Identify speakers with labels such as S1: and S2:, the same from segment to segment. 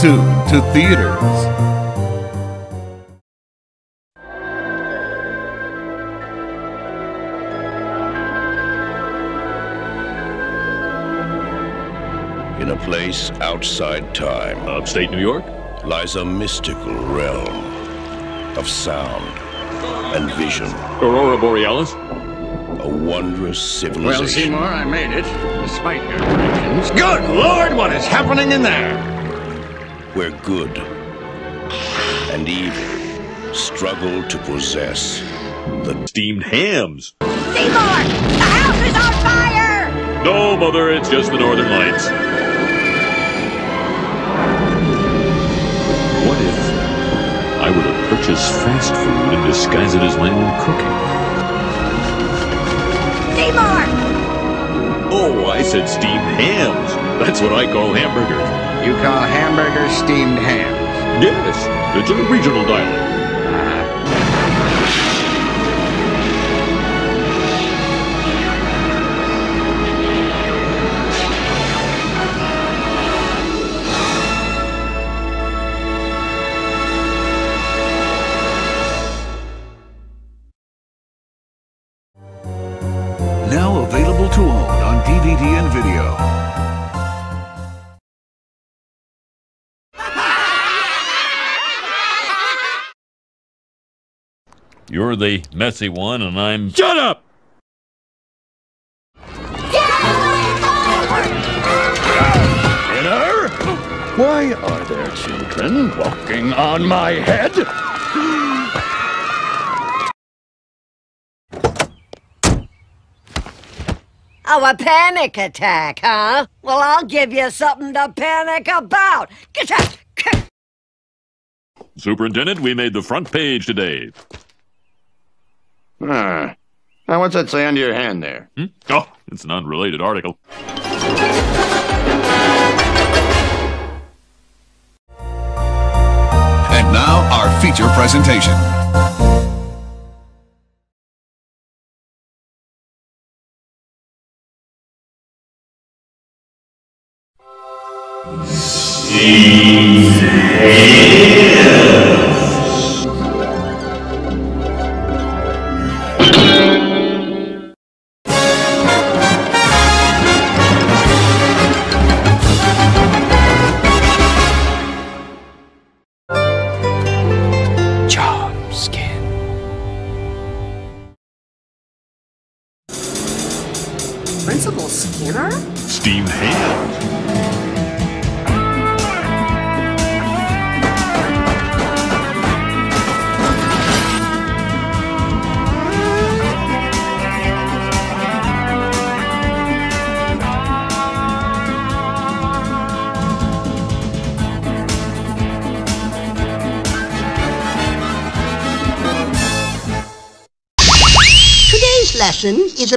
S1: Coming soon to theaters.
S2: In a place outside time
S3: Upstate New York?
S2: lies a mystical realm of sound and vision,
S3: Aurora Borealis?
S2: a wondrous civilization.
S4: Well, Seymour, I made it, despite your predictions. Good Lord, what is happening in there?
S2: Where good and evil struggle to possess the
S3: Steamed hams.
S5: Seymour! The house is on fire!
S3: No, Mother, it's just the Northern Lights. What if I were to purchase fast food and disguise it as my own cooking?
S5: Seymour!
S3: Oh, I said steamed hams. That's what I call hamburgers.
S4: You call hamburgers steamed hams.
S3: Yes, it's a regional dialect.
S6: You're the messy one, and I'm.
S3: Shut up!
S4: Dinner? Why are there children walking on my head?
S5: Oh, a panic attack, huh? Well, I'll give you something to panic about. Get out!
S3: Superintendent, we made the front page today.
S4: Ah. Now, what's that say under your hand there?
S3: Hmm? Oh, it's an unrelated article.
S1: And now our feature presentation.
S4: Job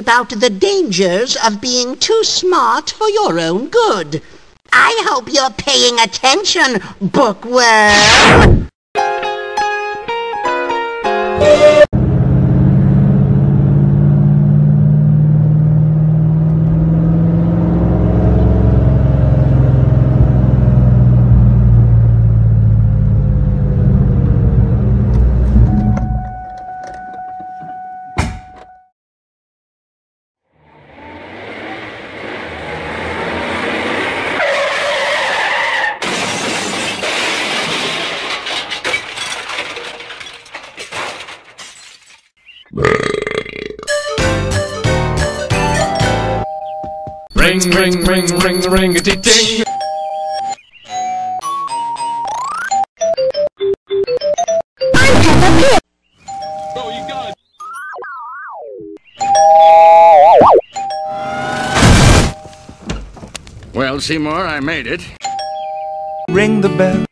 S7: about the dangers of being too smart for your own good. I hope you're paying attention, bookworm.
S8: Ring, ring, ring, ring, ring, a ding, ding.
S3: Oh, you got it.
S4: Well, Seymour, I made it.
S1: Ring the bell.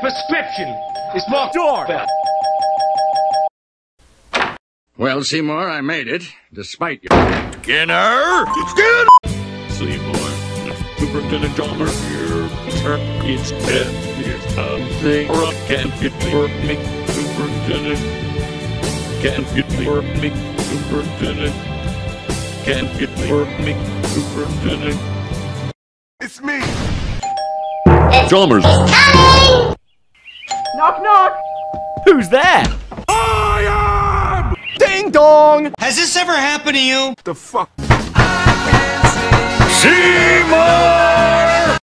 S4: Prescription is more doorbell. Well, Seymour, I made it, despite your...
S9: Skinner! Skinner!
S3: Seymour. Superintendent Chalmers here. Sir, It's dead. It's something. Or can't get for me. Superintendent. Can't get for me. Superintendent. Can't get for me. Superintendent.
S9: It's me!
S3: Chalmers.
S10: Knock knock. Who's that? I am. Ding dong.
S4: Has this ever happened to you?
S9: The fuck?
S3: Seymour!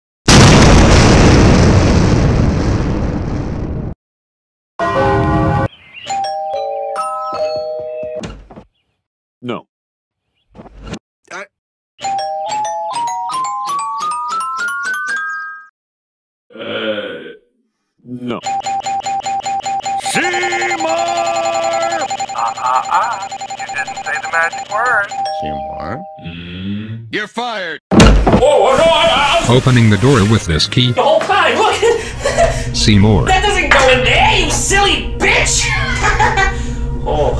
S3: No.
S9: I-
S3: Uh, no.
S9: Seymour?
S4: Mm-hmm.
S9: You're fired!
S11: Oh, Opening the door with this key.
S10: The whole time. Look.
S11: Seymour.
S10: That doesn't go in there, you silly bitch. oh.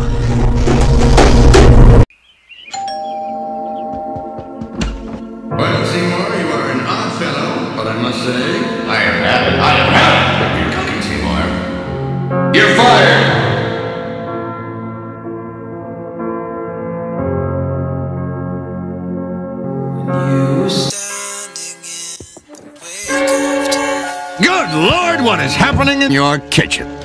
S4: Well, Seymour, you are an odd fellow, but I must say, I am happy, I am happy with your cooking, Seymour. You're fired!
S9: What is happening in your kitchen?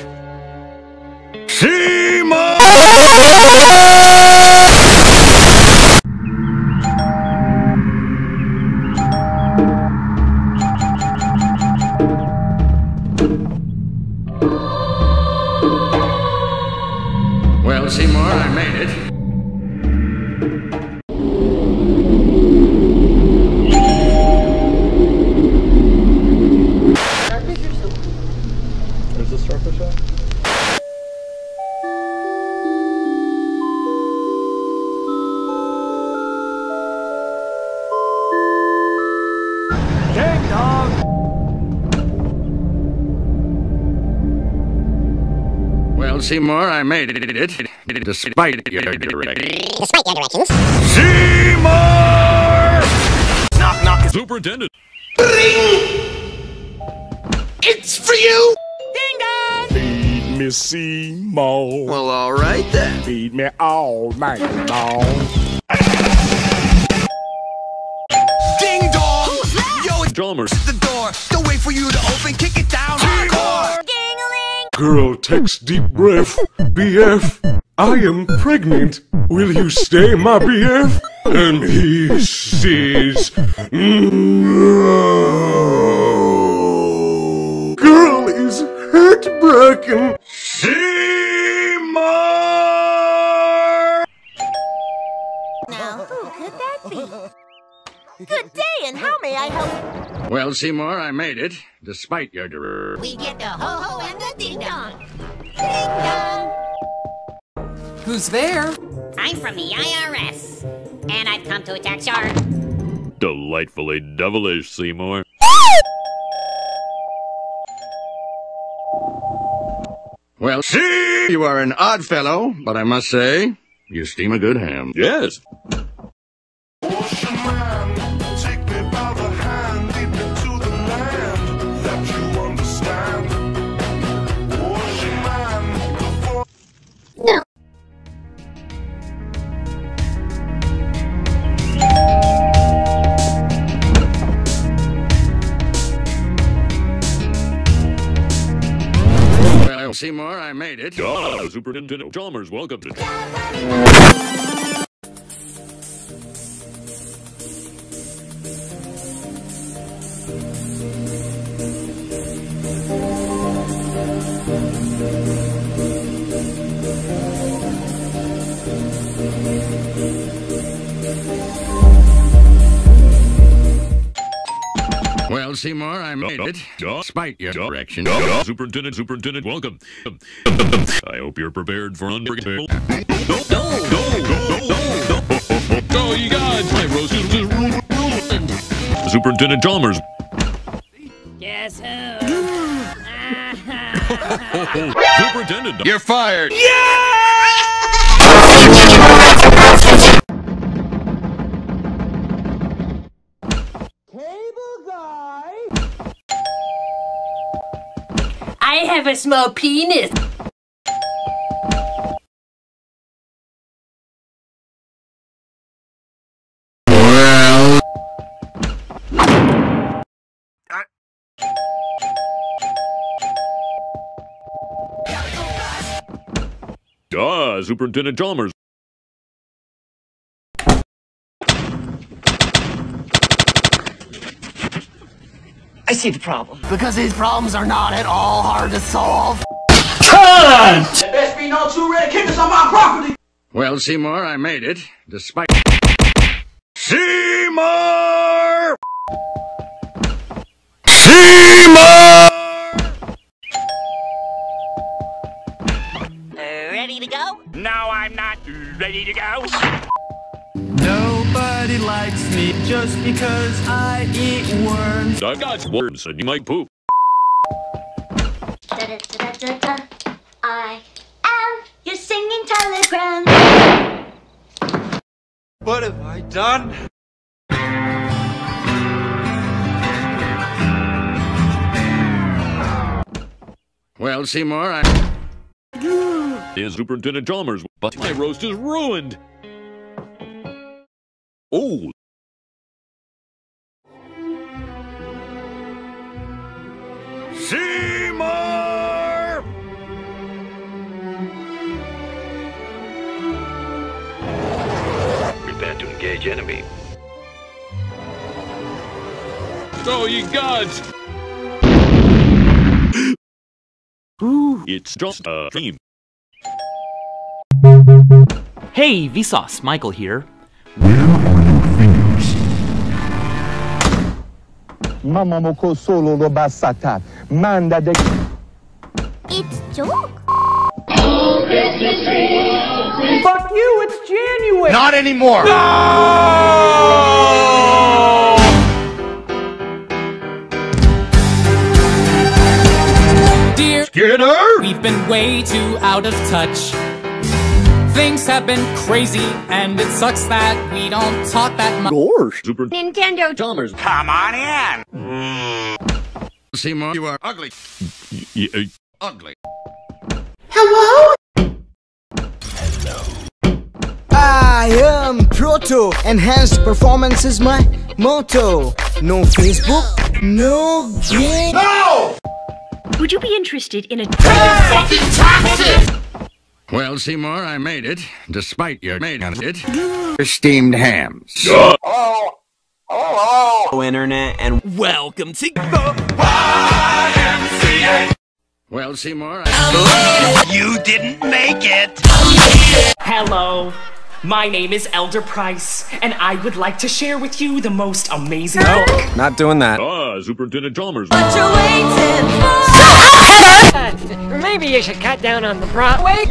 S9: Seymour,
S4: I made it, despite your directions.
S9: Seymour!
S4: Knock, knock.
S3: Superintendent. Ring!
S9: It's for you! Ding dong!
S12: Feed me Seymour.
S9: Well, alright then.
S12: Feed me all night long.
S9: Ding dong! Yo, it's
S3: Chalmers.
S9: the door. Don't wait for you to open, kick it down. Hardcore!
S12: Girl takes deep breath. BF, I am pregnant. Will you stay my BF? And he says, no. Girl is heartbroken.
S9: Seymour!
S5: Good day, and how may I help?
S4: Well, Seymour, I made it, despite your dir-
S5: We get the ho-ho and the ding-dong. Ding-dong.
S13: Who's there?
S5: I'm from the IRS, and I've come to attack Shark.
S3: Delightfully devilish, Seymour.
S4: Well, see, you are an odd fellow, but I must say, you steam a good ham.
S3: Yes.
S4: Seymour, I made it.
S3: Ah, Superintendent Chalmers, welcome to.
S4: Well, Seymour, I made it, despite your directions.
S3: Superintendent, Superintendent, welcome. I hope you're prepared for under. No, no, no, no, no, no. Oh, you guys, my roast is ruined. Superintendent Chalmers.
S5: Guess who?
S3: Superintendent.
S4: You're fired.
S5: I have a small penis.
S3: Ah, Superintendent Chalmers.
S14: I see the problem. Because these problems are not at all hard to solve. Best be no too ready keep his on my property.
S4: Well, Seymour, I made it, despite. Seymour! Seymour!
S5: Ready to go?
S15: No, I'm not ready to go.
S14: Nobody likes me just because I eat worms.
S3: I got worms and you might poop.
S5: Da-da-da-da-da. I am your singing telegram.
S14: What have I done?
S4: Well, Seymour, I.
S3: Is Superintendent Chalmers, but my roast is ruined. Oh,
S4: Seymour!
S2: Prepare to engage enemy.
S3: oh, you gods! it's just a dream.
S16: Hey, Vsauce, Michael here.
S14: Mamma moko solo lo basata. Manda de...
S5: It's joke.
S14: Fuck you, it's January!
S4: Not anymore! No!
S16: Dear,
S4: Skinner!
S16: we've been way too out of touch. Things have been crazy, and it sucks that we don't talk that much.
S14: Gosh.
S3: Super
S5: Nintendo.
S3: Chalmers.
S15: Come on in.
S4: Seymour, you are ugly.
S3: Y- uh,
S4: Ugly. Hello? Hello.
S14: I am Proto. Enhanced performance is my motto. No Facebook, no game. No!
S5: Would you be interested in a
S4: Well, Seymour, I made it, despite your made it. Steamed hams.
S14: Internet and
S16: Welcome to the YMCA.
S4: Well, Seymour, I...
S15: You didn't make it.
S16: Hello. My name is Elder Price, and I would like to share with you the most amazing book.
S14: Not doing that.
S3: ah, Superintendent Chalmers.
S17: Maybe you should cut down on the Broadway.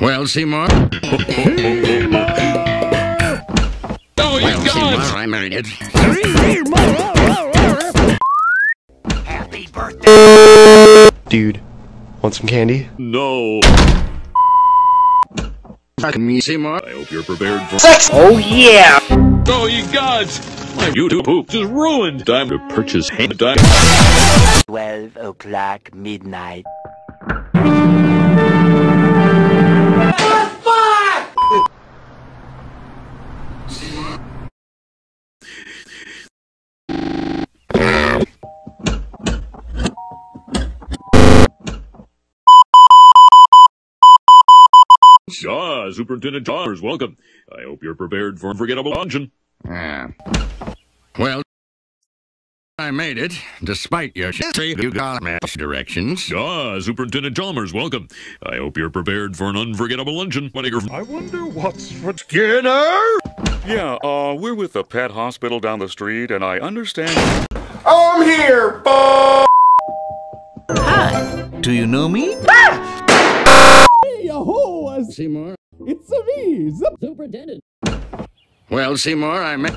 S4: Well, Seymour.
S3: Oh, you
S4: Well, Seymour,
S3: gods!
S4: I made it.
S15: Happy birthday.
S14: Dude, want some candy?
S3: No.
S4: Me, Seymour.
S3: I hope you're prepared for.
S14: Oh yeah!
S3: Oh, you gods! My YouTube poop is ruined. Time to purchase hand time.
S18: 12 o'clock midnight.
S3: Ah, Superintendent Chalmers, welcome. I hope you're prepared for unforgettable luncheon.
S4: Yeah. Well, I made it, despite your shit. You got me directions.
S3: Ah, Superintendent Chalmers, welcome. I hope you're prepared for an unforgettable luncheon.
S12: I wonder what's for
S4: Skinner!
S15: Yeah, uh, we're with the pet hospital down the street, and I understand.
S12: I'm here, Hi.
S18: Do you know me? Ah! Hey, yahoo!
S4: Seymour.
S14: It's a me,
S16: Superintendent.
S4: Well, Seymour, I met...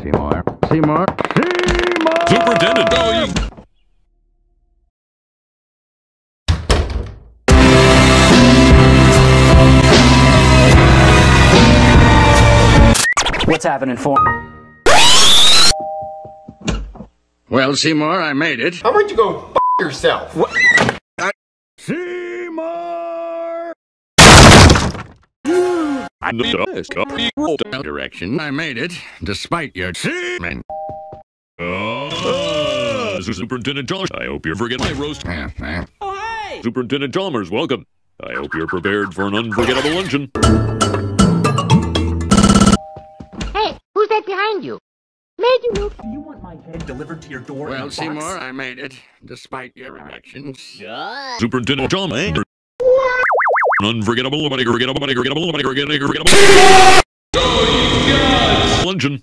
S4: Seymour. Seymour. Seymour!
S3: Superintendent! Oh, you...
S19: What's happening for?
S4: Well, Seymour, I made it.
S20: How about you go f yourself? What?
S4: I Seymour! I direction. I made it, despite your semen.
S3: Uh, Superintendent Chalmers, I hope you're forgetting my roast.
S4: Yeah, yeah.
S3: Oh, hey! Superintendent Chalmers, welcome. I hope you're prepared for an unforgettable luncheon.
S21: Hey, who's that behind you? Made you look.
S19: Do you want my head delivered to your door?
S4: Well, Seymour, I made it, despite your reactions.
S3: Superintendent Chalmers. Unforgettable, unforgettable, unforgettable, unforgettable, unforgettable. Luncheon.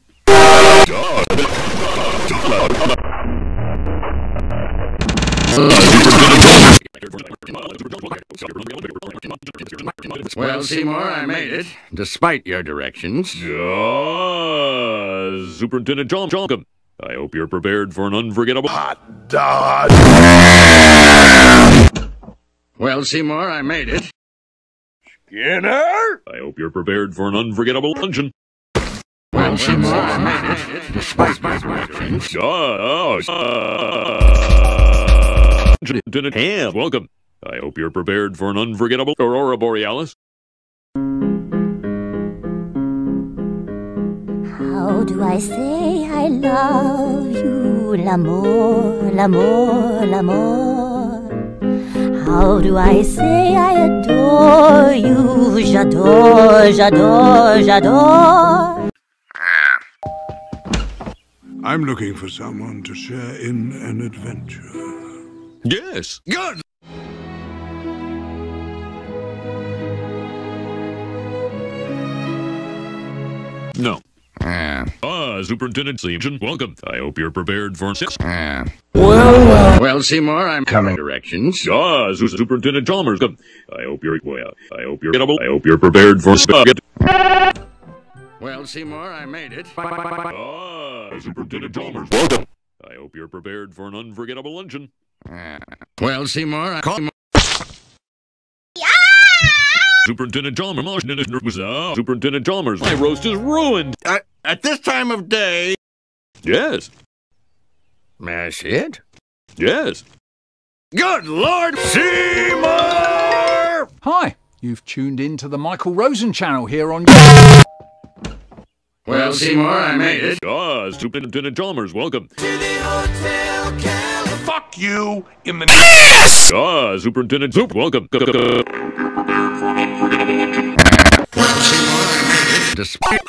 S4: Well, Seymour, I made it, despite your directions.
S3: Uh, Superintendent John Joncom. I hope you're prepared for an unforgettable hot dog.
S4: Well, Seymour, I made it.
S3: Skinner! I hope you're prepared for an unforgettable luncheon.
S4: Well, Seymour, I made despite my directions.
S3: Oh, uh, Superintendent Ham, welcome. I hope you're prepared for an unforgettable Aurora Borealis.
S21: How do I say I love you, l'amour, l'amour, l'amour? How do I say I adore you, j'adore, j'adore, j'adore?
S12: I'm looking for someone to share in an adventure.
S3: Yes.
S4: Good.
S3: No.
S4: Ah.
S3: Ah, Superintendent Season, welcome. I hope you're prepared for six.
S4: Ah. Well, well. Well, Seymour, I'm coming directions.
S3: Ah, Su- Superintendent Chalmers, come. I hope you're well. I hope you're I hope you're prepared for spaghetti.
S4: Well, Seymour, I made it.
S3: Ah, Superintendent Chalmers, welcome. I hope you're prepared for an unforgettable luncheon.
S4: Ah. Well, Seymour, I call
S3: Superintendent Chalmers, ah, Superintendent Chalmers. My roast is ruined.
S4: At, at this time of day.
S3: Yes.
S4: Mash it?
S3: Yes.
S4: Good Lord, Seymour!
S22: Hi, you've tuned in to the Michael Rosen channel here on.
S4: Well, Seymour, I made it.
S3: Ah, Superintendent Chalmers, welcome. To the Hotel California.
S12: Fuck you in the
S3: ass! Ah, Superintendent Soup, welcome.
S4: Despite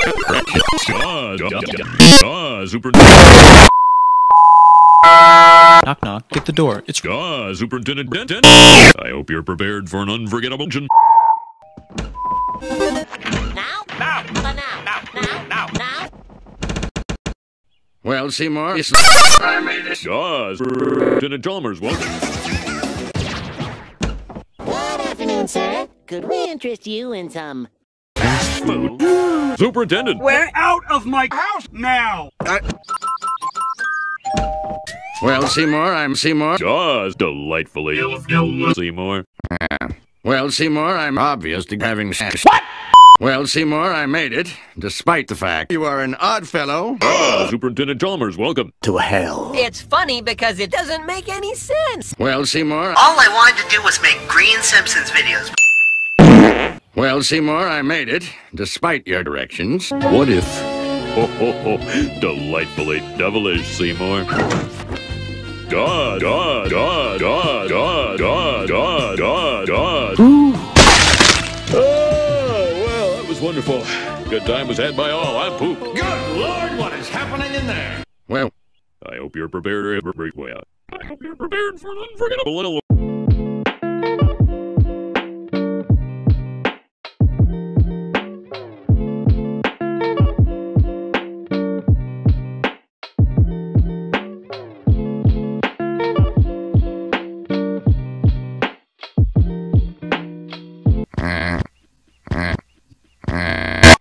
S3: ah,
S23: Knock knock. Get the door. It's
S3: Ah, Superintendent Denton. I hope you're prepared for an unforgettable luncheon.
S5: Now? Now! Now! Now! Now! Now!
S4: Well, Seymour, it's I made it.
S3: Ah, Superintendent Chalmers, welcome.
S24: Good afternoon, sir. Could we interest you in some
S3: Food. Superintendent.
S20: We're out of my house now!
S4: Well, Seymour, I'm Seymour.
S3: Jaws, delightfully. Seymour.
S4: Ah. Well, Seymour, I'm obvious to having sex. What? Well, Seymour, I made it, despite the fact you are an odd fellow.
S3: Ah, Superintendent Chalmers, welcome.
S18: To hell.
S25: It's funny because it doesn't make any sense.
S4: Well, Seymour.
S26: All I wanted to do was make Green Simpsons videos.
S4: Well, Seymour, I made it, despite your directions.
S3: What if? Ho, ho, ho. Delightfully devilish, Seymour. God, God, God, God, God, God, God, God, God. Oh, well, that was wonderful. Good time was had by all. I'm poop.
S4: Good Lord, what is happening in there? Well,
S3: I hope you're prepared. Well, I hope you're prepared for an unforgettable little.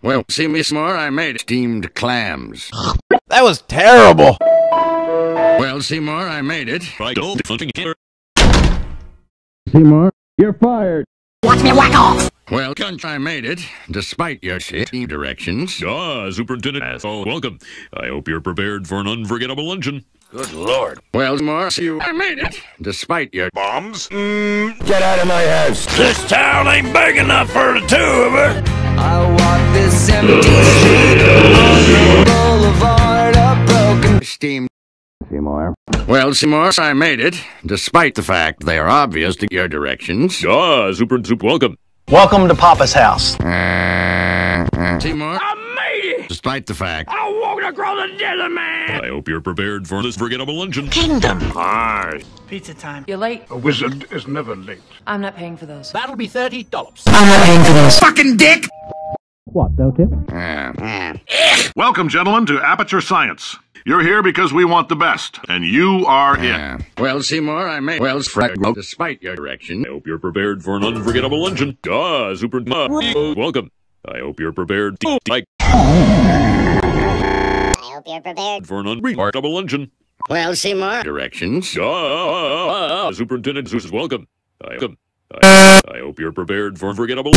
S4: Well, see, Miss Moore, I made steamed clams.
S14: That was terrible.
S4: Well, Seymour, I made it.
S3: I don't hunting here.
S4: Seymour, you're fired.
S21: Watch me whack off!
S4: Well, cunt, I made it, despite your shitty directions.
S3: Ah, Superintendent Asshole, welcome. I hope you're prepared for an unforgettable luncheon.
S4: Good lord. Well, Morse, you, I made it, despite your bombs.
S2: Get out of my house. This town ain't big enough for the two of us.
S23: I walk this empty street on the boulevard of broken
S4: Steam. Seymour. Well, Seymour, I made it, despite the fact they are obvious to your directions.
S3: Ah, Super and Soup, welcome.
S19: Welcome to Papa's house.
S4: Seymour,
S20: I made it!
S4: Despite the fact.
S20: I walked across the desert, man!
S3: I hope you're prepared for this forgettable luncheon.
S27: Kingdom.
S2: Mars.
S28: Pizza time. You're late.
S20: A wizard is never late.
S28: I'm not paying for those.
S19: That'll be thirty dollars.
S27: I'm not paying for this.
S26: Fucking dick!
S14: What, though, Tim?
S12: Welcome, gentlemen, to Aperture Science. You're here because we want the best, and you are it.
S4: Yeah. Well, Seymour, I may well, frag- despite your direction.
S3: I hope you're prepared for an unforgettable luncheon. Ah, Super welcome. I hope you're prepared to like
S21: I hope you're prepared.
S3: for an unforgettable luncheon.
S27: Well, see Seymour.
S4: Directions.
S3: Ah, ah, ah, ah, Superintendent Zeus is welcome. I, welcome. I, I hope you're prepared for unforgettable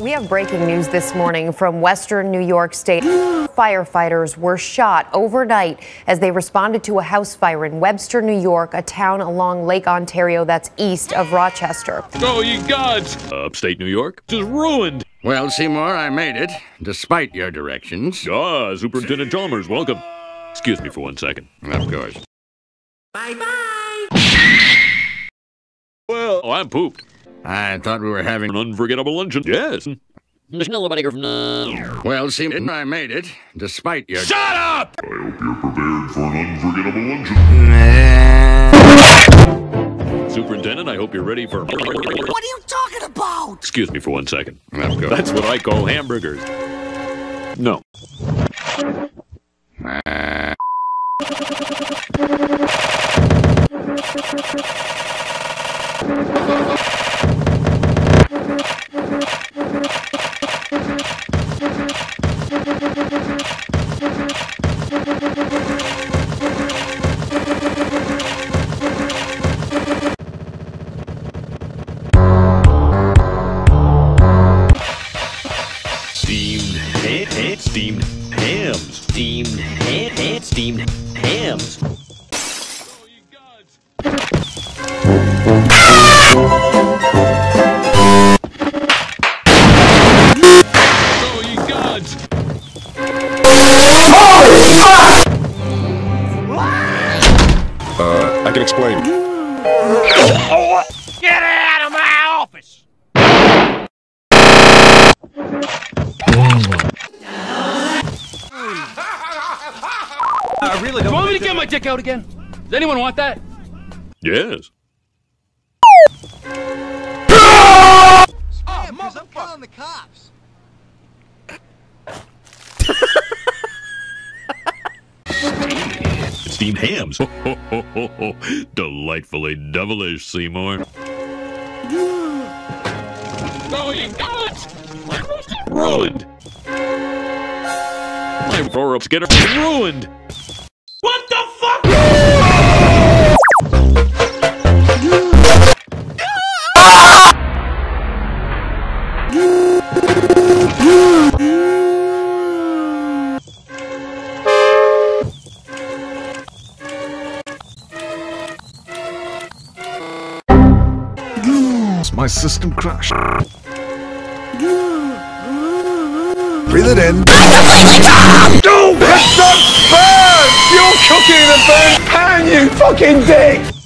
S29: We have breaking news this morning from Western New York State. Firefighters were shot overnight as they responded to a house fire in Webster, New York, a town along Lake Ontario that's east of Rochester.
S3: Oh, you gods! Upstate New York just ruined.
S4: Well, Seymour, I made it, despite your directions.
S3: Ah, Superintendent Chalmers, welcome. Excuse me for one second.
S4: Of course.
S26: Bye bye!
S3: Well, oh, I'm pooped.
S4: I thought we were having
S3: An unforgettable luncheon. Yes. There's nobody here from uh,
S4: Well, Seymour, I made it, despite your.
S3: Shut up!
S2: I hope you're prepared for an unforgettable luncheon.
S3: Superintendent, I hope you're ready for.
S26: What are you talking about?
S3: Excuse me for one second.
S4: Of course.
S3: That's what I call hamburgers. No.
S4: Uh,
S3: Steamed ham, ham, steamed hams, steamed ham, steamed hams.
S20: Does anyone want that?
S3: Yes.
S19: Oh, I'm calling the cops.
S3: Steamed hams. Ho, ho, ho, ho, ho. Delightfully devilish, Seymour. Oh, you gods! My roast is ruined! My roar-up skinner is ruined!
S20: What the fuck?
S12: My system crashed. It in.
S14: No, it's not burn! You're cooking in a burnt pan, you fucking dick!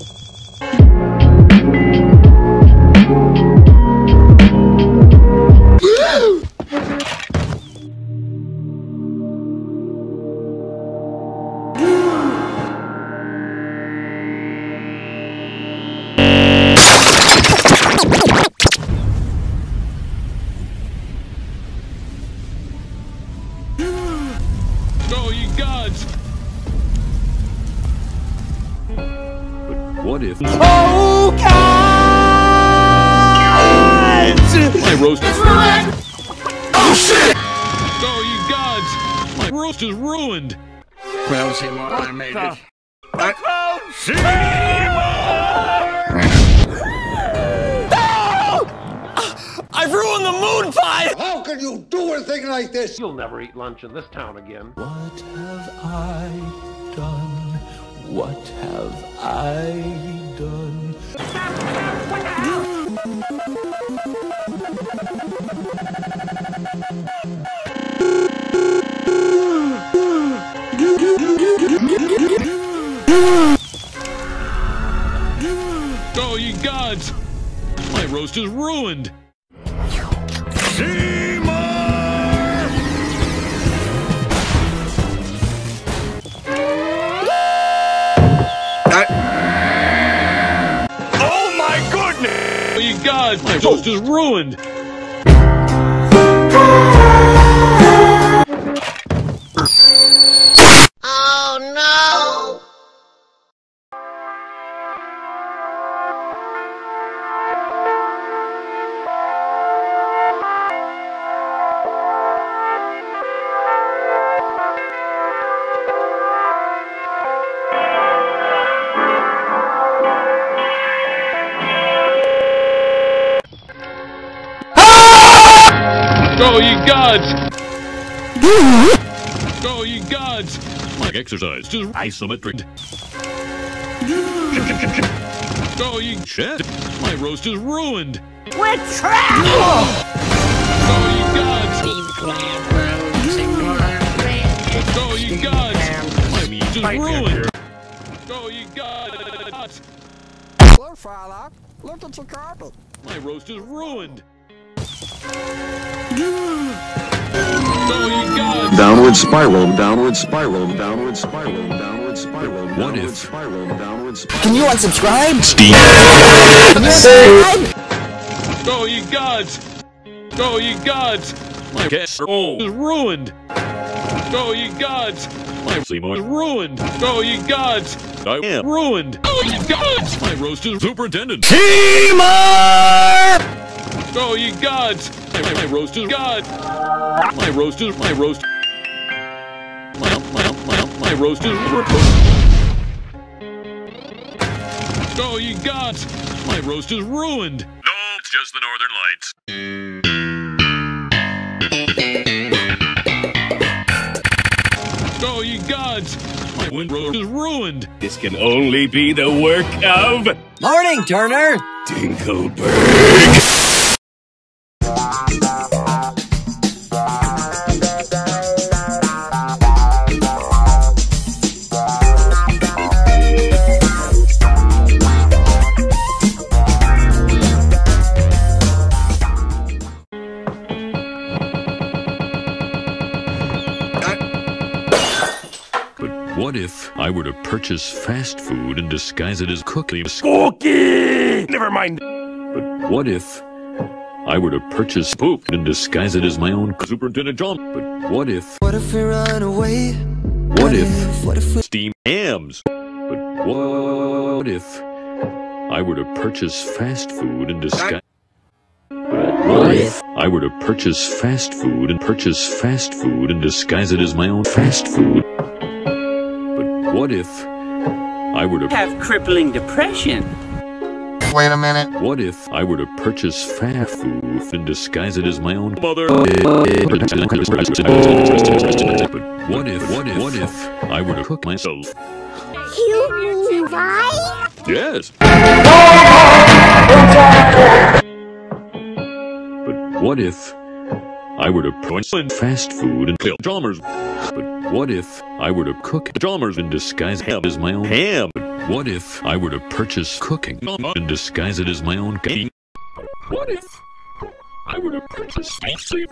S3: Ye gods! My roast is ruined! Gods!
S27: Oh,
S3: you gods! My exercise is isometric. Oh, ye shit! My roast is ruined!
S26: We're trapped!
S3: Oh, ye gods! Oh, ye gods! My meat is ruined! Oh, ye gods!
S26: Look, Sherlock. Look at your carpet.
S3: My roast is ruined!
S30: Downward spiral, downward spiral, downward spiral, downward spiral, downward spiral, downward spiral.
S26: Can you unsubscribe?
S30: Steve.
S3: Oh, ye gods! Oh, ye gods! My casserole is ruined! Oh, ye gods! My Seymour is ruined! Oh, ye gods! I am ruined! Oh, ye gods! My roast is superintendent!
S26: Seymour!
S3: Oh, ye gods! My, my, my roast is god! My roast is my roast. My my my my roast is. Oh, ye gods! My roast is ruined. No, it's just the northern lights. Oh, ye gods! My windrow is ruined.
S20: This can only be the work of
S26: Morning, Turner.
S3: Dinkleberg. Were to purchase fast food and disguise it as cooking?
S20: Okay! Never mind.
S3: But what if I were to purchase poop and disguise it as my own Superintendent John? But what if,
S23: What if we run away?
S3: what if,
S23: What if we
S3: steam hams? But what if I were to purchase fast food and disguise? What if I were to purchase fast food and purchase fast food and disguise it as my own fast food? But what if I were to
S31: have crippling depression.
S3: Wait a minute. What if I were to purchase fast food and disguise it as my own mother? But what if, what if, what if I were to cook myself?
S5: You mean I?
S3: Yes. But what if I were to poison fast food and kill Chalmers? But what if I were to cook Chalmers and disguise ham as my own ham? What if I were to purchase cooking and disguise it as my own cooking? What if I were to purchase spicy?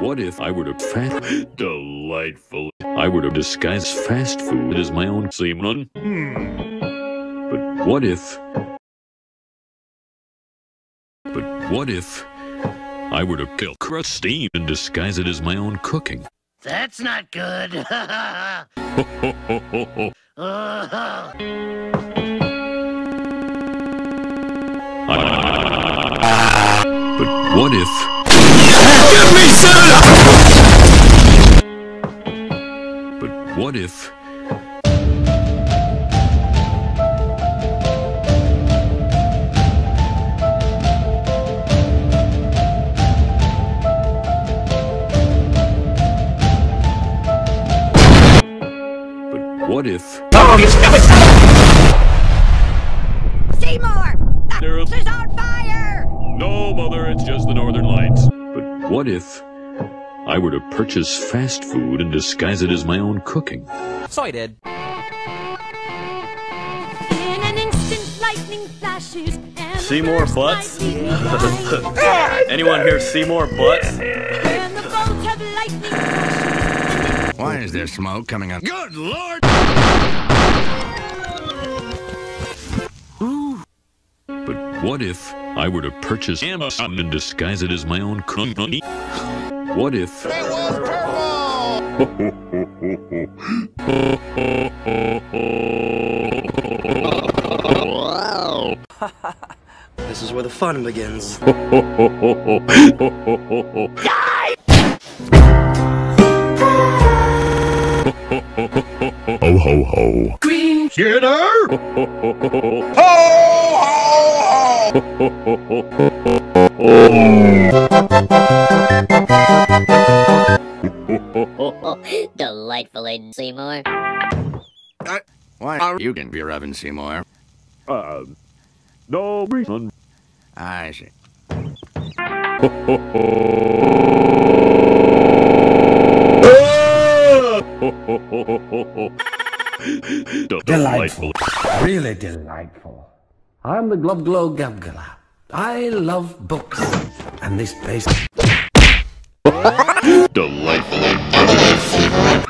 S3: What if I were to fast delightful? I were to disguise fast food as my own semen. Hmm. But what if? But what if I were to kill Christine and disguise it as my own cooking?
S26: That's not good.
S3: Ho, ho, ho, ho, ho. But what if?
S26: Give me
S3: But what if? What if
S5: Oh, you stupid Seymour!
S3: Ah, there are...
S5: There's on fire!
S3: No, Mother, it's just the Northern Lights. But what if I were to purchase fast food and disguise it as my own cooking?
S19: So I did.
S5: In an instant, lightning flashes
S9: Seymour Butts? Anyone here Seymour Butts?
S4: Why oh, is there smoke coming out? Good lord!
S3: But what if I were to purchase Amazon and disguise it as my own cooking? What if... It was purple!
S19: This is where the fun begins.
S3: Ho ho ho.
S19: Green
S3: Dinner!
S21: Delightful, Aiden Seymour.
S4: Why are you can be Evan Seymour?
S3: Uh, no reason.
S4: I see.
S3: Delightful.
S32: Really delightful. I'm the Glub Glow Gabgala. I love books. And this place.
S3: Delightful.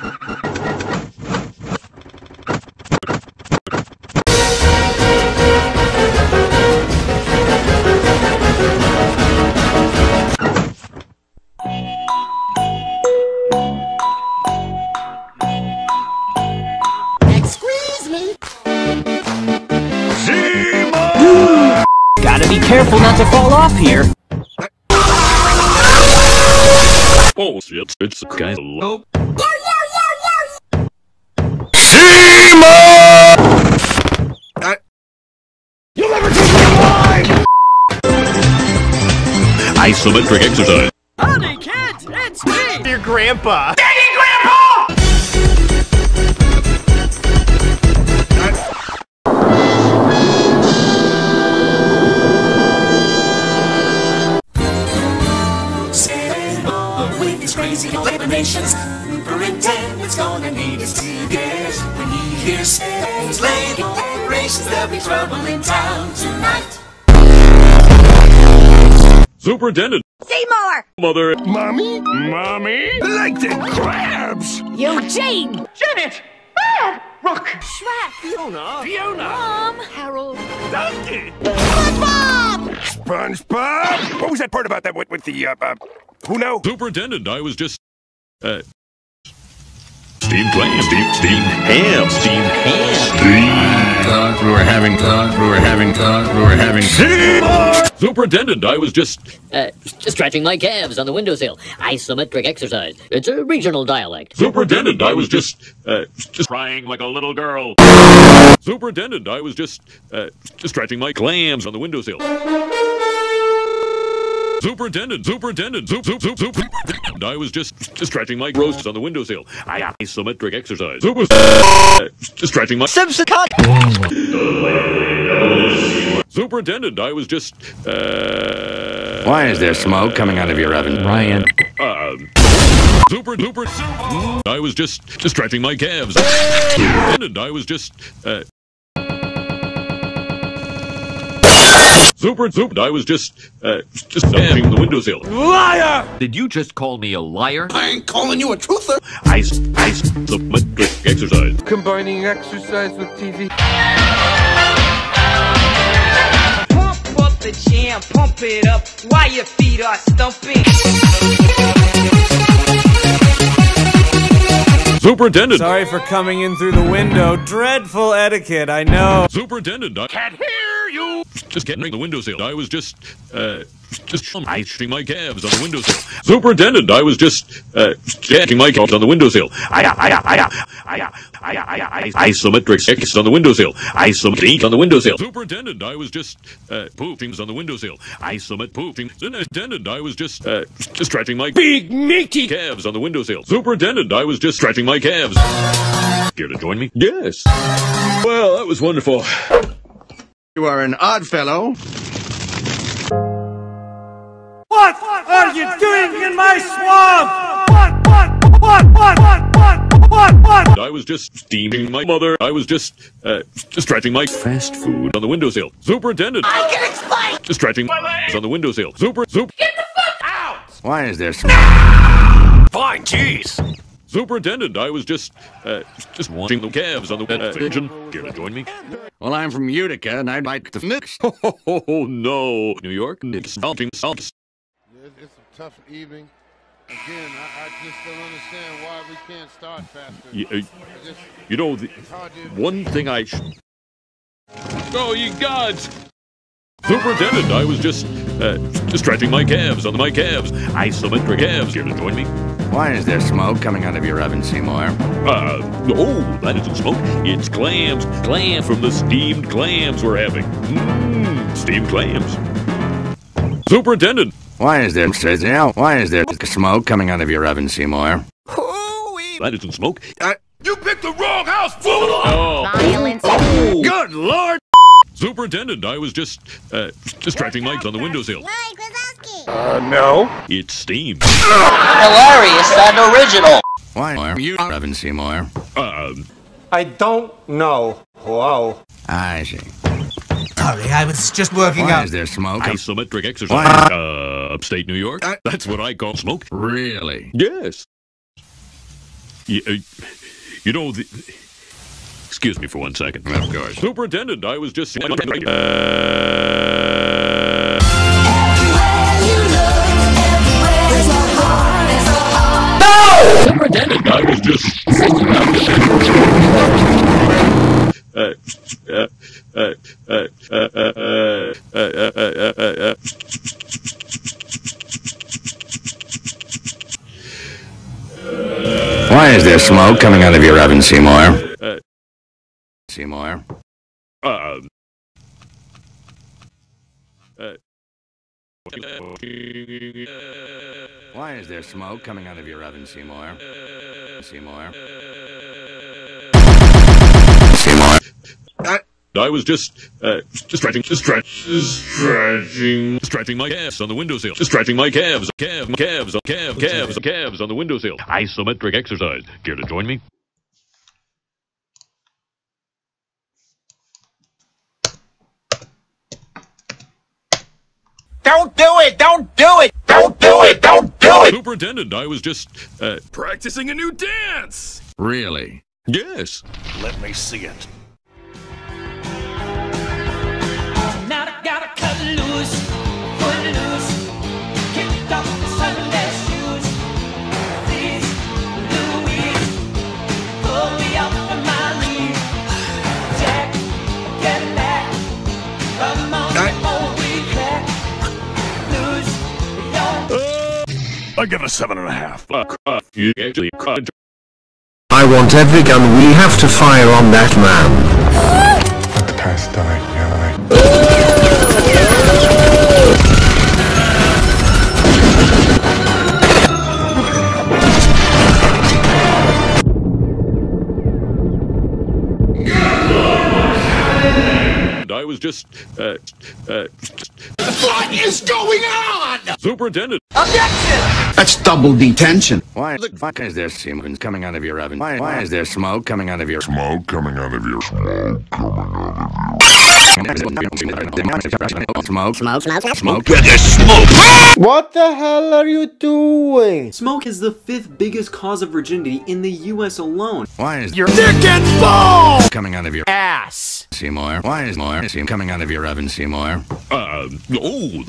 S19: Careful not to fall off here.
S3: Oh shit, it's a guy. Nope.
S20: You'll never take me alive!
S3: Isometric exercise.
S19: Howdy, kids! It's me!
S9: Your grandpa.
S20: Daddy Grandpa!
S23: Crazy eliminations, superintendent's gonna need his tears. When he hears Sam's late operations, there'll be trouble in town tonight.
S3: Superintendent.
S5: Seymour!
S3: Mother.
S20: Mommy? Mommy? Like the crabs!
S5: Eugene!
S20: Janet!
S5: Dad!
S20: Rook!
S5: Shrek!
S20: Fiona! Fiona!
S5: Mom! Harold!
S20: Donkey!
S5: SpongeBob!
S20: SpongeBob! What was that part about that with, with the, uh, uh, who know?
S3: Superintendent, I was just. Uh. Steam Clam. Steam. Steam Ham. Steam Ham.
S4: Thought we were having thought we were having thought we were having
S3: Superintendent, I was just.
S21: Uh, stretching my calves on the windowsill. Isometric exercise. It's a regional dialect.
S3: Superintendent, I was just. Uh, just crying like a little girl. Superintendent, I was just. Uh, just stretching my clams on the windowsill. Superintendent, superintendent, soup, soup, soup, soup. And I was just, just stretching my roasts on the windowsill. I isometric exercise. Super. Stretching my.
S19: Simpson cut!
S3: Superintendent, I was just. Uh.
S4: Why is there smoke coming out of your oven?
S3: Ryan. Uh, super, super. I was just, just stretching my calves. Superintendent, I was just. Uh. Super, super. I was just, uh, just stretching the windowsill.
S20: Liar!
S3: Did you just call me a liar?
S14: I ain't calling you a truther.
S3: Ice, ice, isometric exercise.
S14: Combining exercise with TV.
S33: Pump up the jam, pump it up while your feet are stumping.
S3: Superintendent.
S34: Sorry for coming in through the window. Dreadful etiquette, I know.
S3: Superintendent, I can't hear you! Just getting the windowsill. I was just, uh, just icing my calves on the windowsill. Superintendent, I was just, uh, jacking my calves on the windowsill. I got, I got, I got, I got, I got, I isometric sex on the windowsill. Isometric ink on the windowsill. Superintendent, I was just, uh, poopings on the windowsill. Isomet poofing. Superintendent, I was just, uh, just stretching my big meaty calves on the windowsill. Superintendent, I was just stretching my calves. Here to join me? Yes. Well, that was wonderful.
S4: You are an odd fellow.
S33: What are you doing in my swamp? What, what, what, what, what, what, what, what?
S3: I was just steaming my mother. I was just, uh, stretching my fast food on the windowsill. Superintendent!
S23: I can explain!
S3: Stretching my legs on the windowsill. Super, super.
S23: Get the fuck out!
S4: Why is there
S3: Fine, jeez. Superintendent, I was just, uh, just watching the calves on the uh, engine. Care to join me?
S4: Well, I'm from Utica, and I'd like to mix.
S3: Oh, no. New York? It's salting salts.
S35: It's, it's a tough evening. Again, I, I just don't understand why we can't start faster.
S3: You, uh,
S35: just-
S3: you know, the one thing I sh- Oh, you gods! Superintendent, I was just, uh, stretching my calves on my calves. Isometric calves. Care to join me?
S4: Why is there smoke coming out of your oven, Seymour?
S3: Uh, oh, that isn't smoke. It's clams. Clam from the steamed clams we're having. Mmm, steamed clams. Superintendent.
S4: Why is there yeah, Why is there smoke coming out of your oven, Seymour?
S3: That isn't smoke.
S20: You picked the wrong house, fool!
S3: Oh.
S5: Violence.
S3: Oh.
S4: Good lord!
S3: Superintendent, I was just, uh, just stretching my legs on the windowsill.
S14: Uh, no.
S3: It's steamed.
S19: Hilarious and original.
S4: Why are you oven, Seymour?
S3: Um,
S14: I don't know. Whoa.
S4: I see.
S36: Sorry, I was just working
S4: Why
S36: out.
S4: is there smoke?
S3: Isometric exercise.
S4: Why?
S3: Uh, upstate New York. That's what I call smoke.
S4: Really?
S3: Yes. You, uh, you know, the, excuse me for one second.
S4: Of course.
S3: Superintendent, I was just. Uh, pretending I was just fooling around the
S4: Why is there smoke coming out of your oven, Seymour? Seymour?
S3: Um. Uh.
S4: uh why is there smoke coming out of your oven, Seymour? Seymour? Seymour?
S3: I was just, uh, stretching, stretch, stretching, stretching my calves on the windowsill. Stretching my calves, calves, calves, calves, calves, calves on the windowsill. Isometric exercise. Care to join me?
S33: Don't do it! Don't do it! Don't it! Don't do it!
S3: Superintendent, I was just, uh,
S20: Practicing a new dance!
S4: Really?
S3: yes.
S20: Let me see it.
S33: I
S20: give it a seven and a half.
S3: You actually,
S30: I want every gun we have to fire on that man.
S12: Past dying
S3: just, uh, uh,
S20: What is going on?
S3: superintendent. Objection!
S4: That's double detention. Why the fuck is there smoke coming out of your oven? Why, why is there smoke coming out of your
S12: Smoke coming out of your smoke coming out of
S4: smoke?
S5: Smoke, smoke, smoke.
S4: Smoke.
S14: What the hell are you doing?
S37: Smoke is the fifth biggest cause of virginity in the U.S. alone.
S4: Why is
S20: Your dick and ball!
S4: coming out of your
S33: ass.
S4: Seymour? Why is more coming out of your oven, Seymour?
S3: Uh, oh,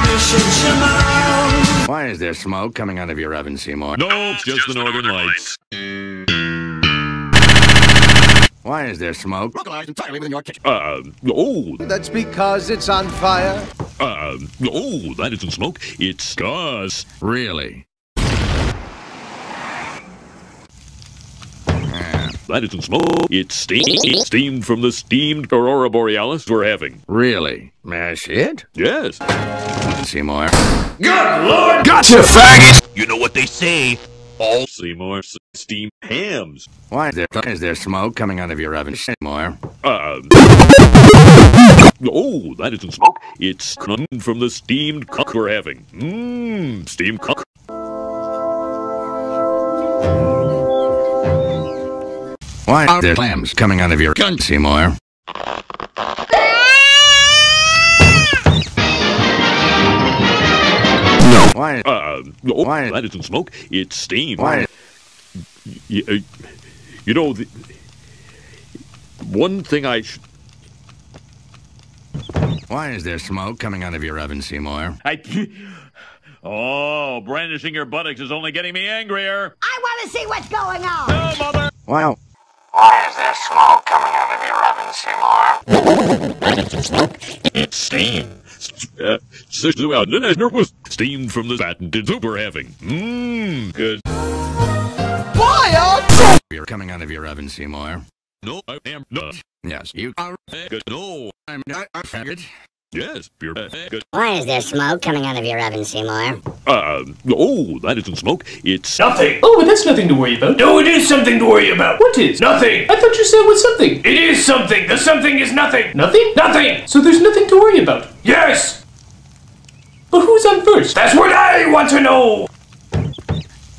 S4: Why is there smoke coming out of your oven, Seymour?
S3: no, it's just the Northern Lights.
S4: Why is there smoke?
S20: entirely within your kitchen.
S3: Uh, oh,
S14: That's because it's on fire.
S3: uh, oh, that isn't smoke. It's gas.
S4: Really?
S3: That isn't smoke. It's steam. It's steam from the steamed aurora borealis we're having.
S4: Really? Mash it?
S3: Yes.
S4: Seymour?
S20: Good lord!
S2: Gotcha, faggot! You know what they say.
S3: all Seymour s- steamed hams.
S4: Why is there, is there smoke coming out of your oven, Seymour?
S3: Uh, oh, that isn't smoke. It's coming from the steamed cook we're having. Mmm, steamed cook.
S4: Why are there clams coming out of your gun, Seymour? No. Why?
S3: Uh, oh, Why? that isn't smoke. It's steam.
S4: Why?
S3: Y- uh, you know, the, one thing I should.
S4: Why is there smoke coming out of your oven, Seymour?
S3: I. Oh, brandishing your buttocks is only getting me angrier.
S27: I want to see what's going on.
S3: No, mother.
S4: Wow. Why is there smoke coming out of your oven, Seymour?
S3: It's steam. Uh, s- nervous. Steamed from the patented soup we're having. Mmm, good.
S4: Why You're coming out of your oven, Seymour.
S3: No, I am not.
S4: Yes, you are.
S3: Good. No,
S4: I'm not a faggot.
S3: Yes, you're uh, good.
S38: Why is there smoke coming out of your oven, Seymour?
S3: Uh, oh, that isn't smoke. It's
S39: Nothing. Oh, but that's nothing to worry about. No, it is something to worry about. What is? Nothing. I thought you said it was something. It is something. The something is nothing. Nothing? Nothing. So there's nothing to worry about. Yes. But who's on first? That's what I want to know.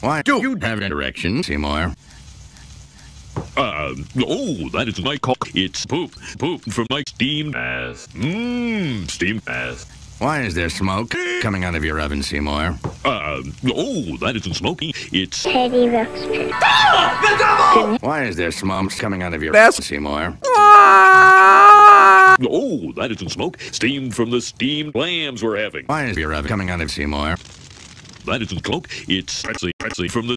S4: Why do you have an erection, Seymour?
S3: Uh, oh, that is my cock. It's poop. Poop from my steamed ass. Mmm, steamed ass.
S4: Why is there smoke coming out of your oven, Seymour?
S3: Uh, oh, that isn't smoky. It's.
S38: Teddy Ruxpin. Ah, the devil!
S4: Why is there smoke coming out of your ass, Seymour? Ah!
S3: Oh, that isn't smoke. Steam from the steamed lambs we're having.
S4: Why is your oven coming out of Seymour?
S3: That isn't smoke. It's Pepsi, Pepsi from the.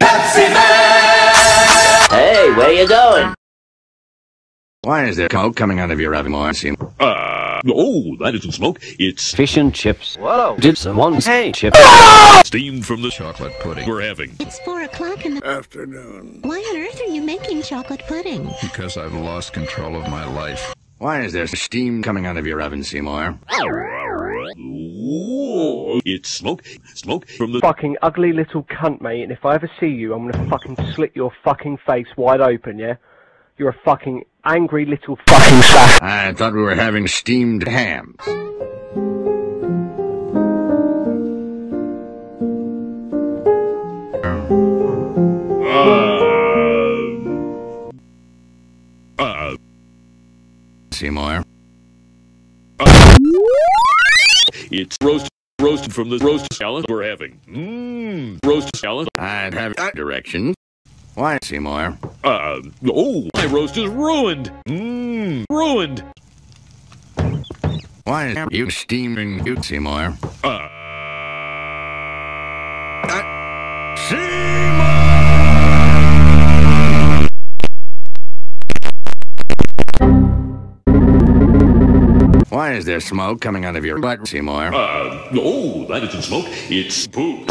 S38: Hey, where you going?
S4: Why is there smoke coming out of your oven, Seymour?
S3: Uh, oh, that isn't smoke. It's
S32: Fish and chips. Whoa. Did someone say chips?
S3: steamed from the chocolate pudding we're having.
S40: It's four o'clock in the
S12: Afternoon.
S40: Why on earth are you making chocolate pudding?
S12: Because I've lost control of my life.
S4: Why is there steam coming out of your oven, Seymour?
S3: Whoa, it's smoke. Smoke from the.
S41: Fucking ugly little cunt, mate, and if I ever see you, I'm gonna fucking slit your fucking face wide open, yeah? You're a fucking angry little fucking sack.
S4: I thought we were having steamed hams.
S3: Uh, uh, uh
S4: Seymour.
S3: It's roasted. Roasted from the roast salad we're having. Mmm, roast salad.
S4: I'd have that direction. Why, Seymour?
S3: Uh, oh, my roast is ruined. Mmm, ruined.
S4: Why is you steaming you, Seymour?
S3: Uh,
S4: Why is there smoke coming out of your butt, Seymour?
S3: uh, oh, that isn't smoke. It's poop.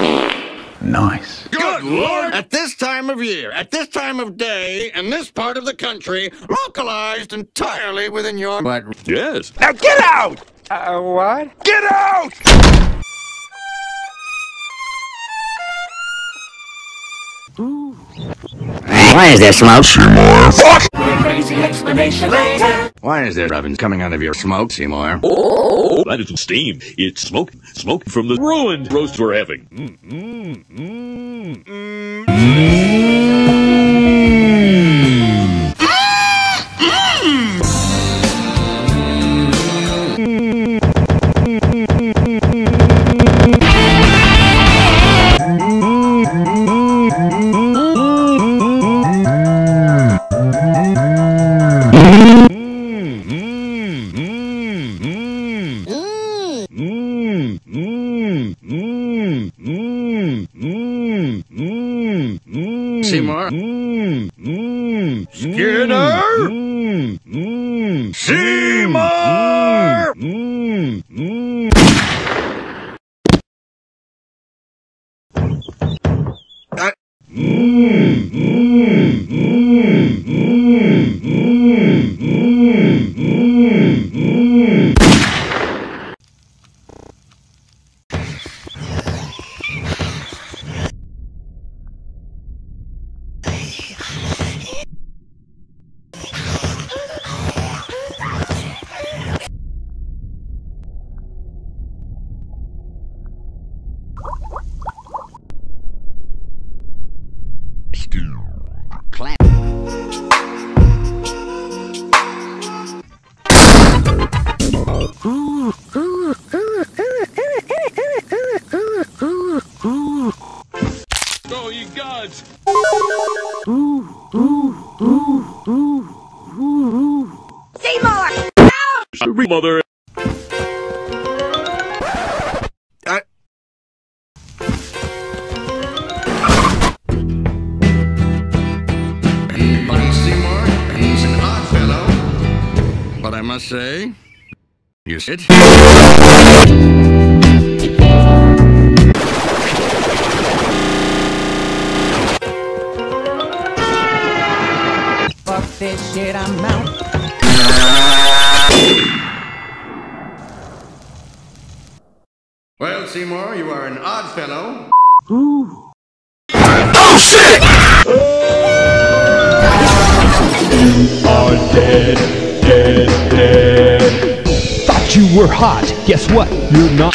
S4: Nice. Good Lord! At this time of year, at this time of day, in this part of the country, localized entirely within your butt.
S3: Yes.
S20: Now get out!
S26: Uh, what?
S20: Get out!
S38: Why is there smoke?
S23: Crazy explanation later.
S4: Why is there ovens coming out of your smoke, Seymour?
S3: Oh, that isn't steam. It's smoke. Smoke from the ruined roast we're having. Mm, mm, mm,
S20: Skinner?
S42: Mmm,
S4: mmm, Seymour!
S43: Mmm. Not.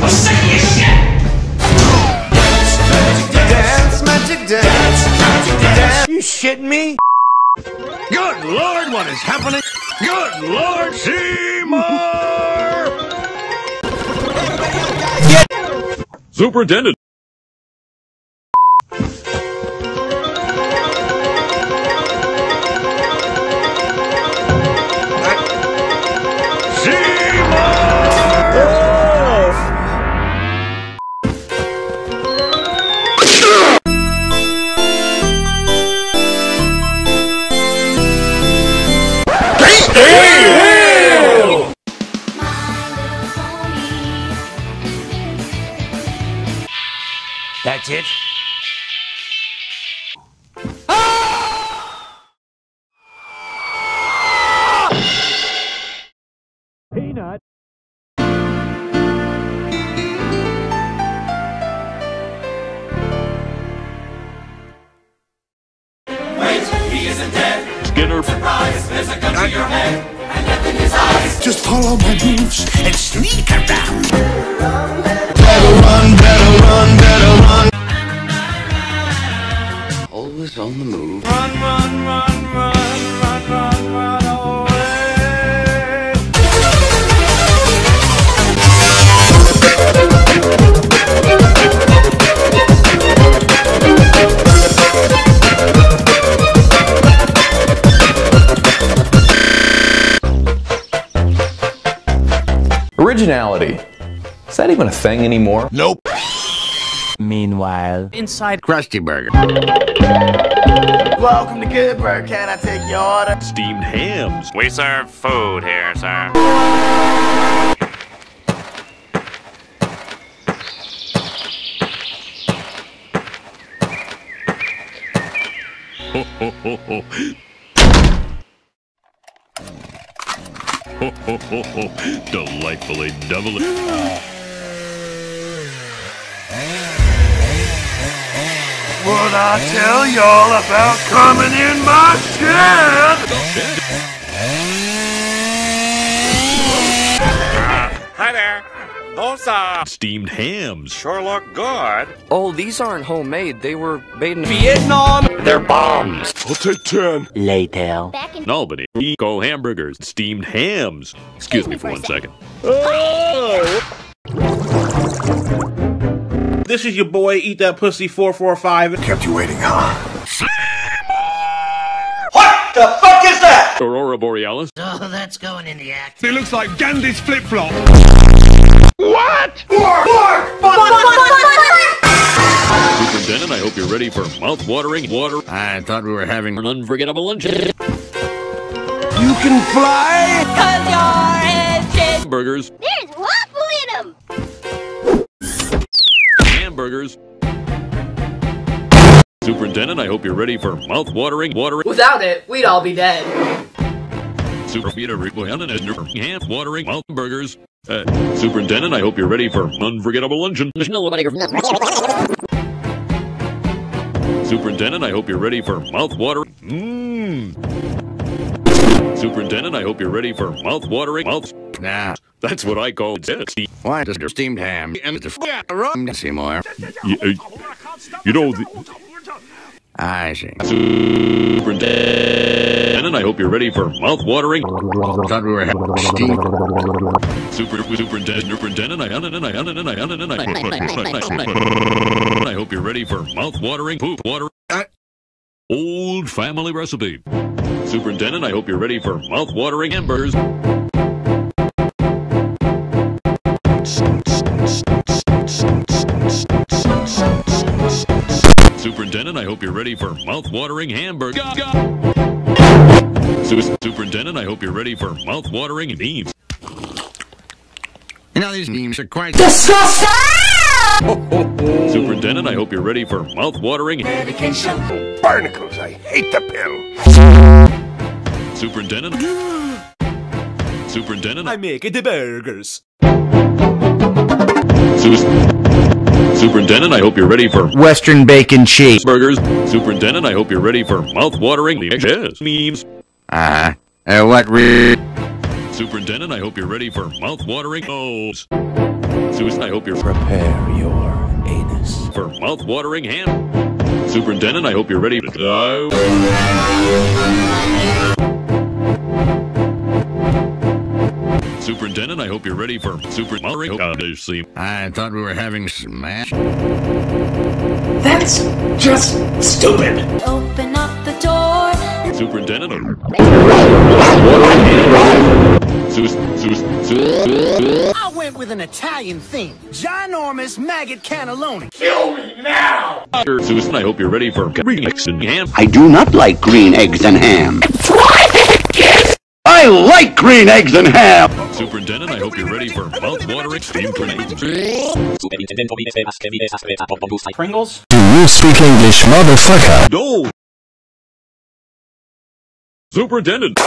S23: I'll say your shit!
S33: Dance, magic dance. Magic dance. You shitting me?
S4: Good lord, what is happening? Good lord, Seymour!
S3: Superintendent.
S19: Inside
S4: Krusty Burger.
S33: Welcome to Good Burger. Can I take your order?
S3: Steamed hams.
S44: We serve food here, sir.
S3: Ho, ho, ho, ho. Ho, ho, ho, ho. Delightfully devilish.
S33: Would I tell y'all about coming in my shed?
S44: Hi there. Those, uh,
S3: Steamed hams.
S44: sure look good.
S19: Oh, these aren't homemade. They were made in
S33: Vietnam.
S3: They're bombs.
S12: I'll take ten.
S19: Later.
S3: In Albany, Eco hamburgers, steamed hams. Excuse me for one second.
S45: This is your boy, Eat That Pussy 445.
S20: Kept you waiting, huh?
S33: What the fuck is that?
S3: Aurora Borealis.
S33: Oh, that's going in the act.
S20: It looks like Gandhi's flip flop.
S33: What? Bark! Bark!
S3: Superintendent, I hope you're ready for mouth-watering water.
S4: I thought we were having
S3: An unforgettable lunch.
S33: You can fly?
S5: Cause your engine.
S3: Burgers,
S5: There's
S3: I hope you're ready for mouth-watering water.
S46: Without it, we'd all be dead.
S3: Super Peter, well, and ham watering mouth burgers. Uh, Superintendent, I hope you're ready for unforgettable luncheon. Superintendent, I hope you're ready for mouth watering. Mmm. Superintendent, I hope you're ready for mouth watering mouth.
S4: Nah.
S3: That's what I call it.
S4: Why does your steamed ham and the run, Seymour?
S3: You, uh, you know, the,
S4: I see.
S3: Superintendent, I hope you're ready for mouth watering.
S4: Thought we were having.
S3: Super Superintendent, Superintendent, I I I and I I hope you're ready for mouth watering poop water. Old family recipe. Superintendent, I hope you're ready for mouth watering I hope you're ready for mouth watering hamburger. Su- Superintendent, I hope you're ready for mouth-watering memes.
S4: You know, these memes are quite disgusting!
S3: Superintendent, I hope you're ready for mouth-watering
S23: Medication.
S20: Barnacles, I hate the pill.
S3: Superintendent. Superintendent.
S33: I make it the burgers.
S3: Su- Superintendent, I hope you're ready for
S47: Western bacon cheeseburgers.
S3: Superintendent, I hope you're ready for mouth-watering yes, memes.
S4: Uh-huh. Uh, what re...
S3: Superintendent, I hope you're ready for mouth-watering O's. Susan, I hope you're
S33: Prepare your anus.
S3: for mouth-watering ham. Superintendent, I hope you're ready to die. Superintendent, I hope you're ready for Super Mario Odyssey.
S4: I thought we were having smash.
S39: That's just stupid.
S5: Open up the door.
S3: Superintendent.
S26: I went with an Italian theme. Ginormous maggot cannelloni.
S39: Kill me now!
S3: Susan, I hope you're ready for green eggs and ham.
S47: I do not like green eggs and ham. I like green eggs and ham.
S3: Superintendent, I hope you're ready for mouth-watering steamed grenades.
S47: Pringles? Do you speak English, motherfucker?
S3: No! Superintendent!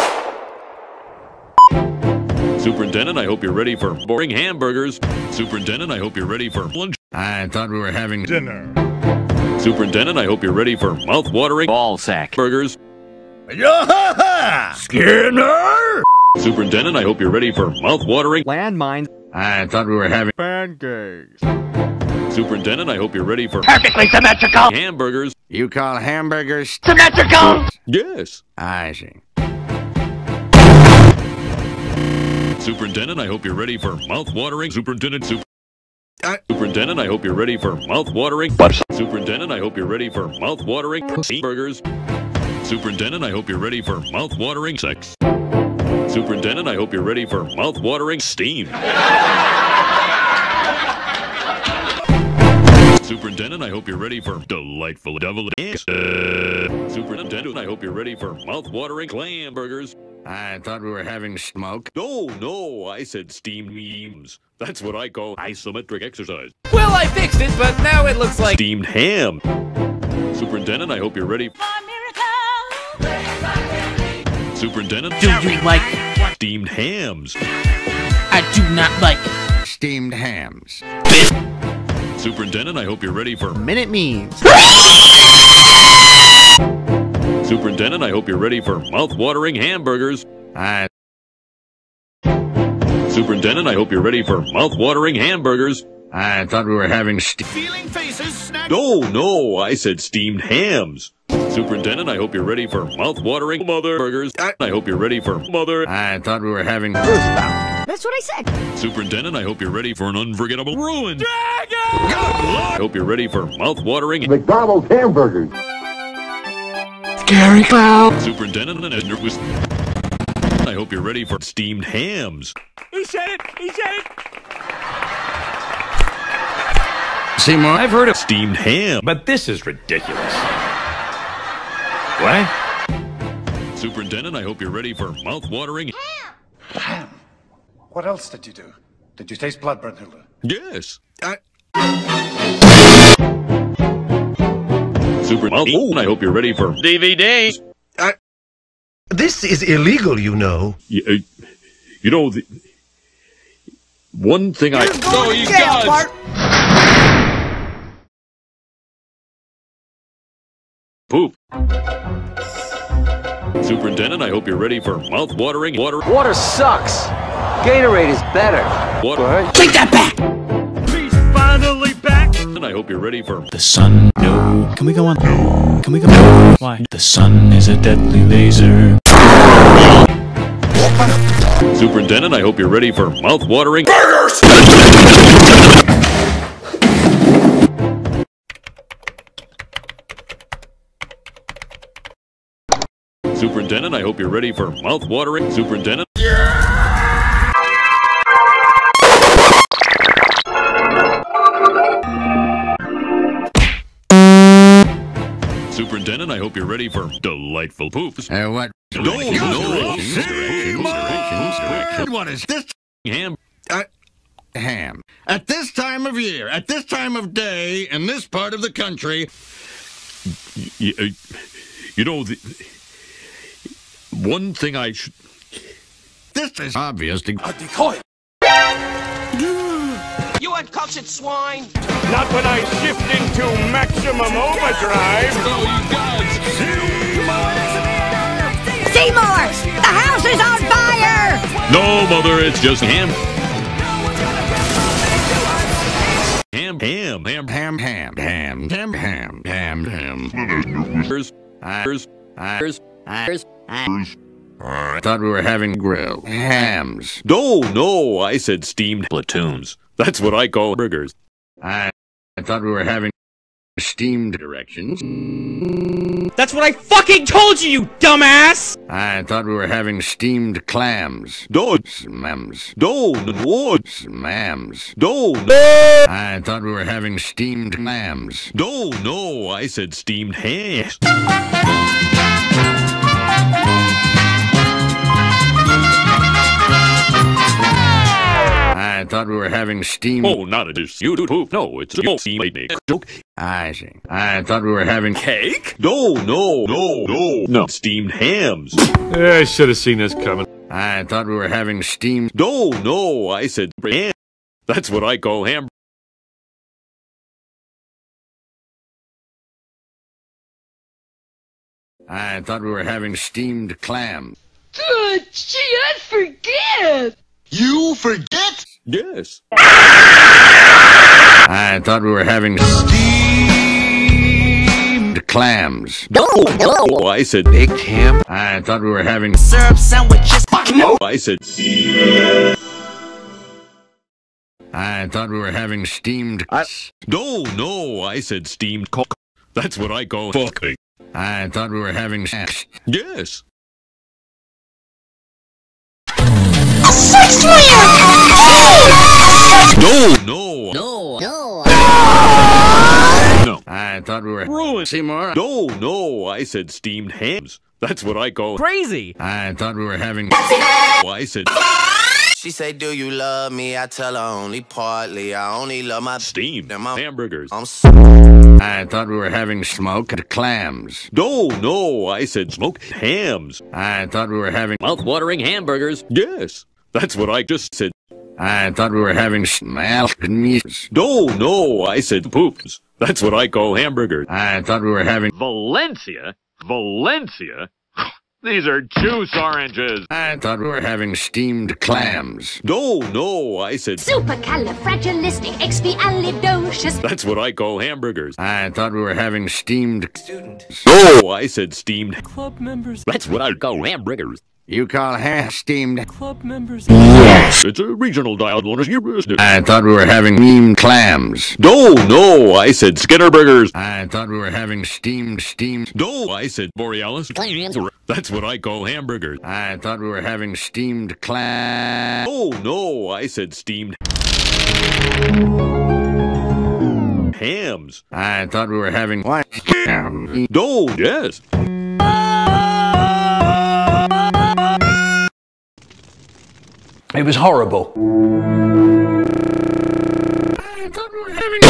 S3: Superintendent, I hope you're ready for boring hamburgers. Superintendent, I hope you're ready for lunch.
S4: I thought we were having dinner.
S3: Superintendent, I hope you're ready for mouth-watering
S47: Ball sack.
S3: burgers.
S47: Skinner!
S3: Superintendent, I hope you're ready for mouth-watering
S47: Landmine.
S4: I thought we were having
S47: Pancakes.
S3: Superintendent, I hope you're ready for
S47: Perfectly symmetrical.
S3: hamburgers.
S4: You call hamburgers?
S47: Symmetrical.
S3: Yes.
S4: I see.
S3: Superintendent, I hope you're ready for mouth-watering. Superintendent, super.
S4: Uh,
S3: Superintendent, I hope you're ready for mouth-watering.
S47: What?
S3: Superintendent, I hope you're ready for mouth-watering burgers. Superintendent, I hope you're ready for mouth-watering sex. Superintendent, I hope you're ready for mouth-watering steam. Superintendent, I hope you're ready for delightful devil dance. Uh, Superintendent, I hope you're ready for mouth-watering clam burgers.
S4: I thought we were having smoke.
S3: No, no, I said steam memes. That's what I call isometric exercise.
S13: Well, I fixed it, but now it looks like.
S3: Steamed ham. Superintendent, I hope you're ready. Superintendent,
S13: Do you like?
S3: steamed hams.
S13: I do not like.
S4: Steamed hams.
S3: Superintendent, I hope you're ready for.
S47: Minute means.
S3: Superintendent, I hope you're ready for mouth-watering hamburgers.
S4: I
S3: Superintendent, I hope you're ready for mouth-watering hamburgers.
S4: I thought we were having st-
S26: Feeling faces, snack.
S3: No, no, I said steamed hams. Superintendent, I hope you're ready for mouth-watering mother burgers. I hope you're ready for mother.
S4: I thought we were having
S26: That's what I said.
S3: Superintendent, I hope you're ready for an unforgettable ruin. Dragon! I hope you're ready for mouth-watering.
S47: McDonald's hamburgers.
S26: Scary clown.
S3: Superintendent and Edna was. I hope you're ready for steamed hams.
S33: He said it. He said it.
S4: Seymour.
S3: I've heard of steamed ham.
S48: But this is ridiculous. What?
S3: Superintendent, I hope you're ready for mouth-watering.
S20: Ham. What else did you do? Did you taste blood, Brunhilde?
S3: Yes.
S4: I-
S3: Super mouth. Oh, I hope you're ready for
S48: DVD.
S26: This is illegal, you know.
S3: You, uh, you know the one thing I.
S26: Oh, you got
S3: Poop. Superintendent, I hope you're ready for mouth-watering water.
S19: Water sucks. Gatorade is better.
S3: Water.
S26: Take that back.
S33: He's finally back.
S3: And I hope you're ready for
S49: The sun, no. Can we go on? No. Can we go on? Why? The sun is a deadly laser.
S3: Superintendent, I hope you're ready for mouth-watering
S20: Burgers!
S3: I hope you're ready for mouth-watering Superintendent. Superintendent. Superintendent, I hope you're ready for delightful poops.
S4: Uh, what?
S3: No, no,
S4: What is this?
S3: Ham.
S4: Uh, ham. At this time of year, at this time of day, in this part of the country,
S3: You, uh, you know, the, one thing I should.
S4: this is obvious to.
S20: A decoy.
S50: You uncultured swine!
S20: Not when I shift into maximum overdrive.
S9: Oh, Seymour! The house is on fire!
S3: No, Mother, it's just ham. Ham, ham, ham,
S4: ham, ham, ham, ham, ham, ham, ham.
S3: Hers.
S4: I thought we were having grill hams.
S3: No, no, I said steamed platoons. That's what I call burgers.
S4: I, I thought we were having steamed directions.
S13: That's what I fucking told you, you dumbass!
S4: I thought we were having steamed clams.
S3: No,
S4: mams.
S3: no, no,
S4: Smams.
S3: no, no,
S4: I thought we were having steamed clams.
S3: no, no, I said steamed hams.
S4: I thought we were having steamed.
S3: Oh, not a dish. You do poop. No, it's a steamed egg. Joke.
S4: I see. I thought we were having
S3: Cake? No, no, no, no, no. Steamed hams.
S51: Yeah, I should have seen this coming.
S4: I thought we were having steamed.
S3: No, no, I said ham. That's what I call ham.
S4: I thought we were having steamed clams.
S9: Good, gee, I forget!
S4: You forget?
S3: Yes.
S4: I thought we were having steamed clams.
S3: No, no, I said
S4: Baked ham. I thought we were having.
S50: Syrup sandwiches.
S3: Fuck no. I said
S4: I thought we were having steamed.
S3: I, no, no. I said steamed cock. That's what I call fucking.
S4: I thought we were having.
S3: Yes. No, no,
S52: No, no.
S3: no.
S4: I thought we were.
S3: Ruin.
S4: Seymour.
S3: No, no. I said steamed hams. That's what I call.
S13: Crazy!
S4: I thought we were having.
S3: I said
S50: She say, Do you love me? I tell her only partly. I only love my
S3: steamed
S50: Them up.
S3: hamburgers.
S50: I'm so
S4: I thought we were having smoked clams.
S3: No, no. I said smoked hams.
S4: I thought we were having.
S3: Mouth-watering hamburgers. Yes. That's what I just said.
S4: I thought we were having smoked meats.
S3: No, no. I said poops. That's what I call hamburgers.
S4: I thought we were having.
S3: Valencia? Valencia? These are juice oranges.
S4: I thought we were having steamed clams.
S3: No, no. I said
S9: Supercalifragilisticexpialidocious.
S3: that's what I call hamburgers.
S4: I thought we were having steamed.
S3: No, I said steamed.
S13: Club members.
S3: That's what I call hamburgers.
S4: You call ham steamed?
S13: Club members.
S3: Yes. It's a regional dial. What is your business?
S4: I thought we were having steamed clams.
S3: No, no. I said Skinner burgers.
S4: I thought we were having steamed steamed.
S3: No, I said Borealis. That's what I call hamburgers.
S4: I thought we were having steamed clam.
S3: Oh, no. I said steamed hams.
S4: I thought we were having what? Ham.
S3: No, yes.
S53: It was horrible.
S4: I thought we were having.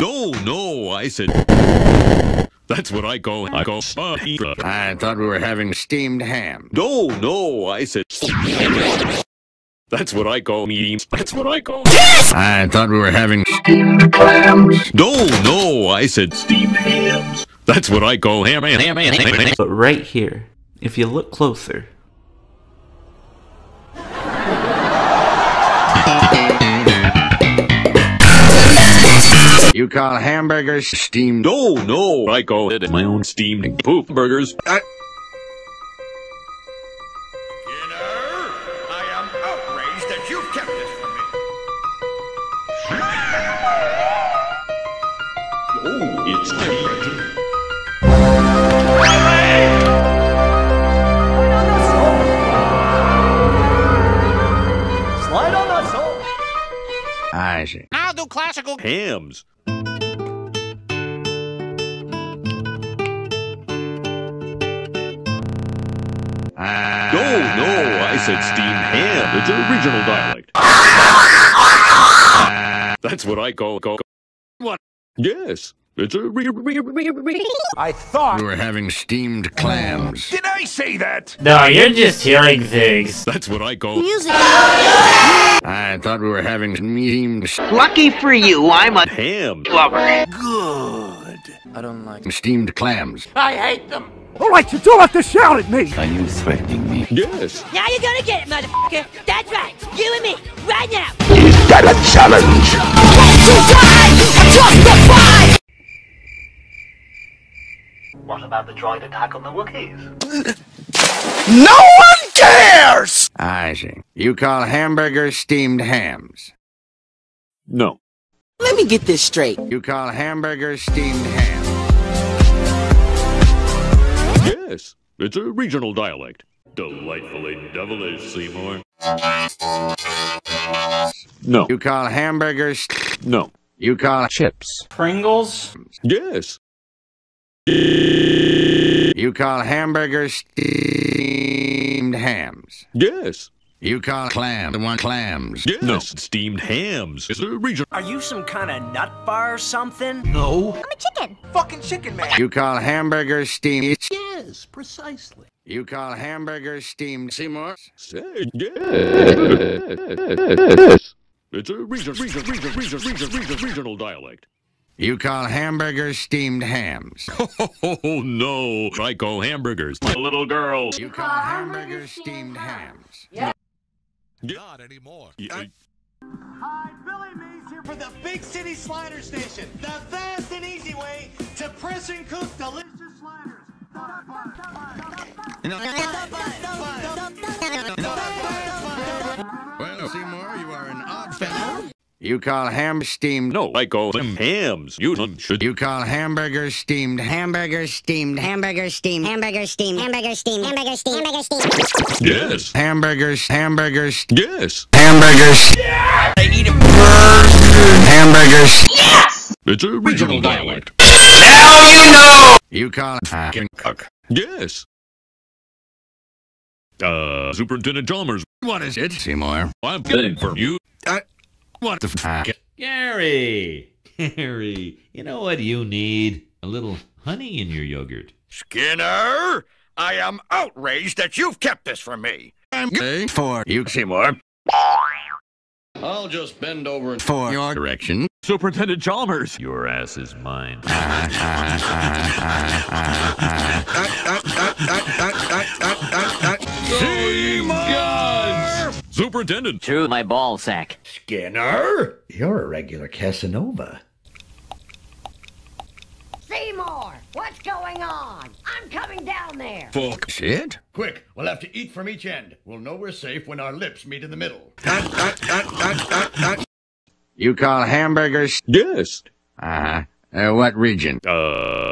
S3: No, no. I said. That's what I call. I call.
S4: I thought we were having steamed ham.
S3: No, no. I said. That's what I call memes. That's what I call.
S4: I thought we were having steamed clams.
S3: No, no. I said steamed hams. That's what I call ham. Ham. Ham. ham, ham, ham.
S39: But right here, if you look closer,
S4: You call hamburgers steamed?
S3: No, no. I call it my own steamed poop burgers.
S4: I,
S54: I
S4: I see.
S50: I'll do
S44: original classical
S3: hams. Ah. No, no, I said steam ham. It's a regional dialect. Ah. That's what I call call. What? Yes, it's a re- re- re- re-
S33: I thought
S4: We were having steamed clams.
S33: Did I say that?
S39: No, you're just hearing things.
S3: That's what I call.
S5: Music.
S4: I thought we were having steamed
S47: Lucky for you, I'm a
S3: ham.
S47: lover.
S19: Good. I don't like
S4: steamed clams.
S33: I hate them. All right, you don't have to shout at me.
S3: Are you threatening me? Yes.
S5: Now you're gonna get it, motherfucker. That's right. You and me, right now.
S47: Is that a challenge?
S55: What about the droid attack on the Wookiees?
S47: No one cares!
S4: I see. You call hamburgers steamed hams.
S3: No.
S19: Let me get this straight.
S4: You call hamburgers steamed hams.
S3: Yes, it's a regional dialect. Delightfully devilish, Seymour. No.
S4: You call hamburgers.
S3: No.
S4: You call
S56: Chips.
S39: Pringles?
S3: Yes.
S4: You call hamburgers steamed hams.
S3: Yes.
S4: You call clam the one clams.
S3: Yes. No. Steamed hams. It's a regional.
S19: Are you some kind of nut bar or something?
S56: No.
S5: I'm a chicken.
S33: Fucking chicken man.
S4: You call hamburgers steamed.
S55: Yes, precisely.
S4: You call hamburgers steamed Seymour.
S3: Say yes. It's a region, region, region, region, region, region, regional dialect.
S4: You call hamburgers steamed hams.
S3: Oh no! I call hamburgers. My little girls.
S4: You call hamburgers steamed hams.
S3: Not anymore.
S33: Hi, Billy Mays here for the Big City Slider Station. The fast and easy way to press and cook delicious sliders.
S4: Well, Seymour, you are an odd fellow. You call ham steamed.
S3: No, I call them hams. You should.
S4: You call hamburgers steamed. Hamburgers steamed.
S52: Hamburger steam. Hamburger steam. Hamburger steam. Hamburger steam. Hamburger steam.
S3: Yes.
S4: Hamburgers. Hamburgers.
S3: Yes.
S4: Hamburgers.
S19: I eat them.
S4: Hamburgers. Yes.
S3: It's a regional dialect.
S4: Now you know. You call fucking cook.
S3: Yes. Uh, Superintendent Chalmers.
S4: What is it, Seymour?
S3: I'm getting from you.
S4: Uh, what the fuck?
S57: Gary! Gary, you know what you need? A little honey in your yogurt.
S44: Skinner, I am outraged that you've kept this from me.
S4: I'm gay for you, Seymour. I'll just bend over for your direction.
S3: Superintendent Chalmers.
S57: Your ass is mine.
S3: Superintendent.
S52: Through my ball sack.
S55: Skinner, you're a regular Casanova.
S5: Seymour, what's going on? I'm coming down there.
S4: Fuck shit.
S44: Quick, we'll have to eat from each end. We'll know we're safe when our lips meet in the middle.
S4: You call hamburgers?
S3: Yes.
S4: Uh, uh what region?
S3: Uh.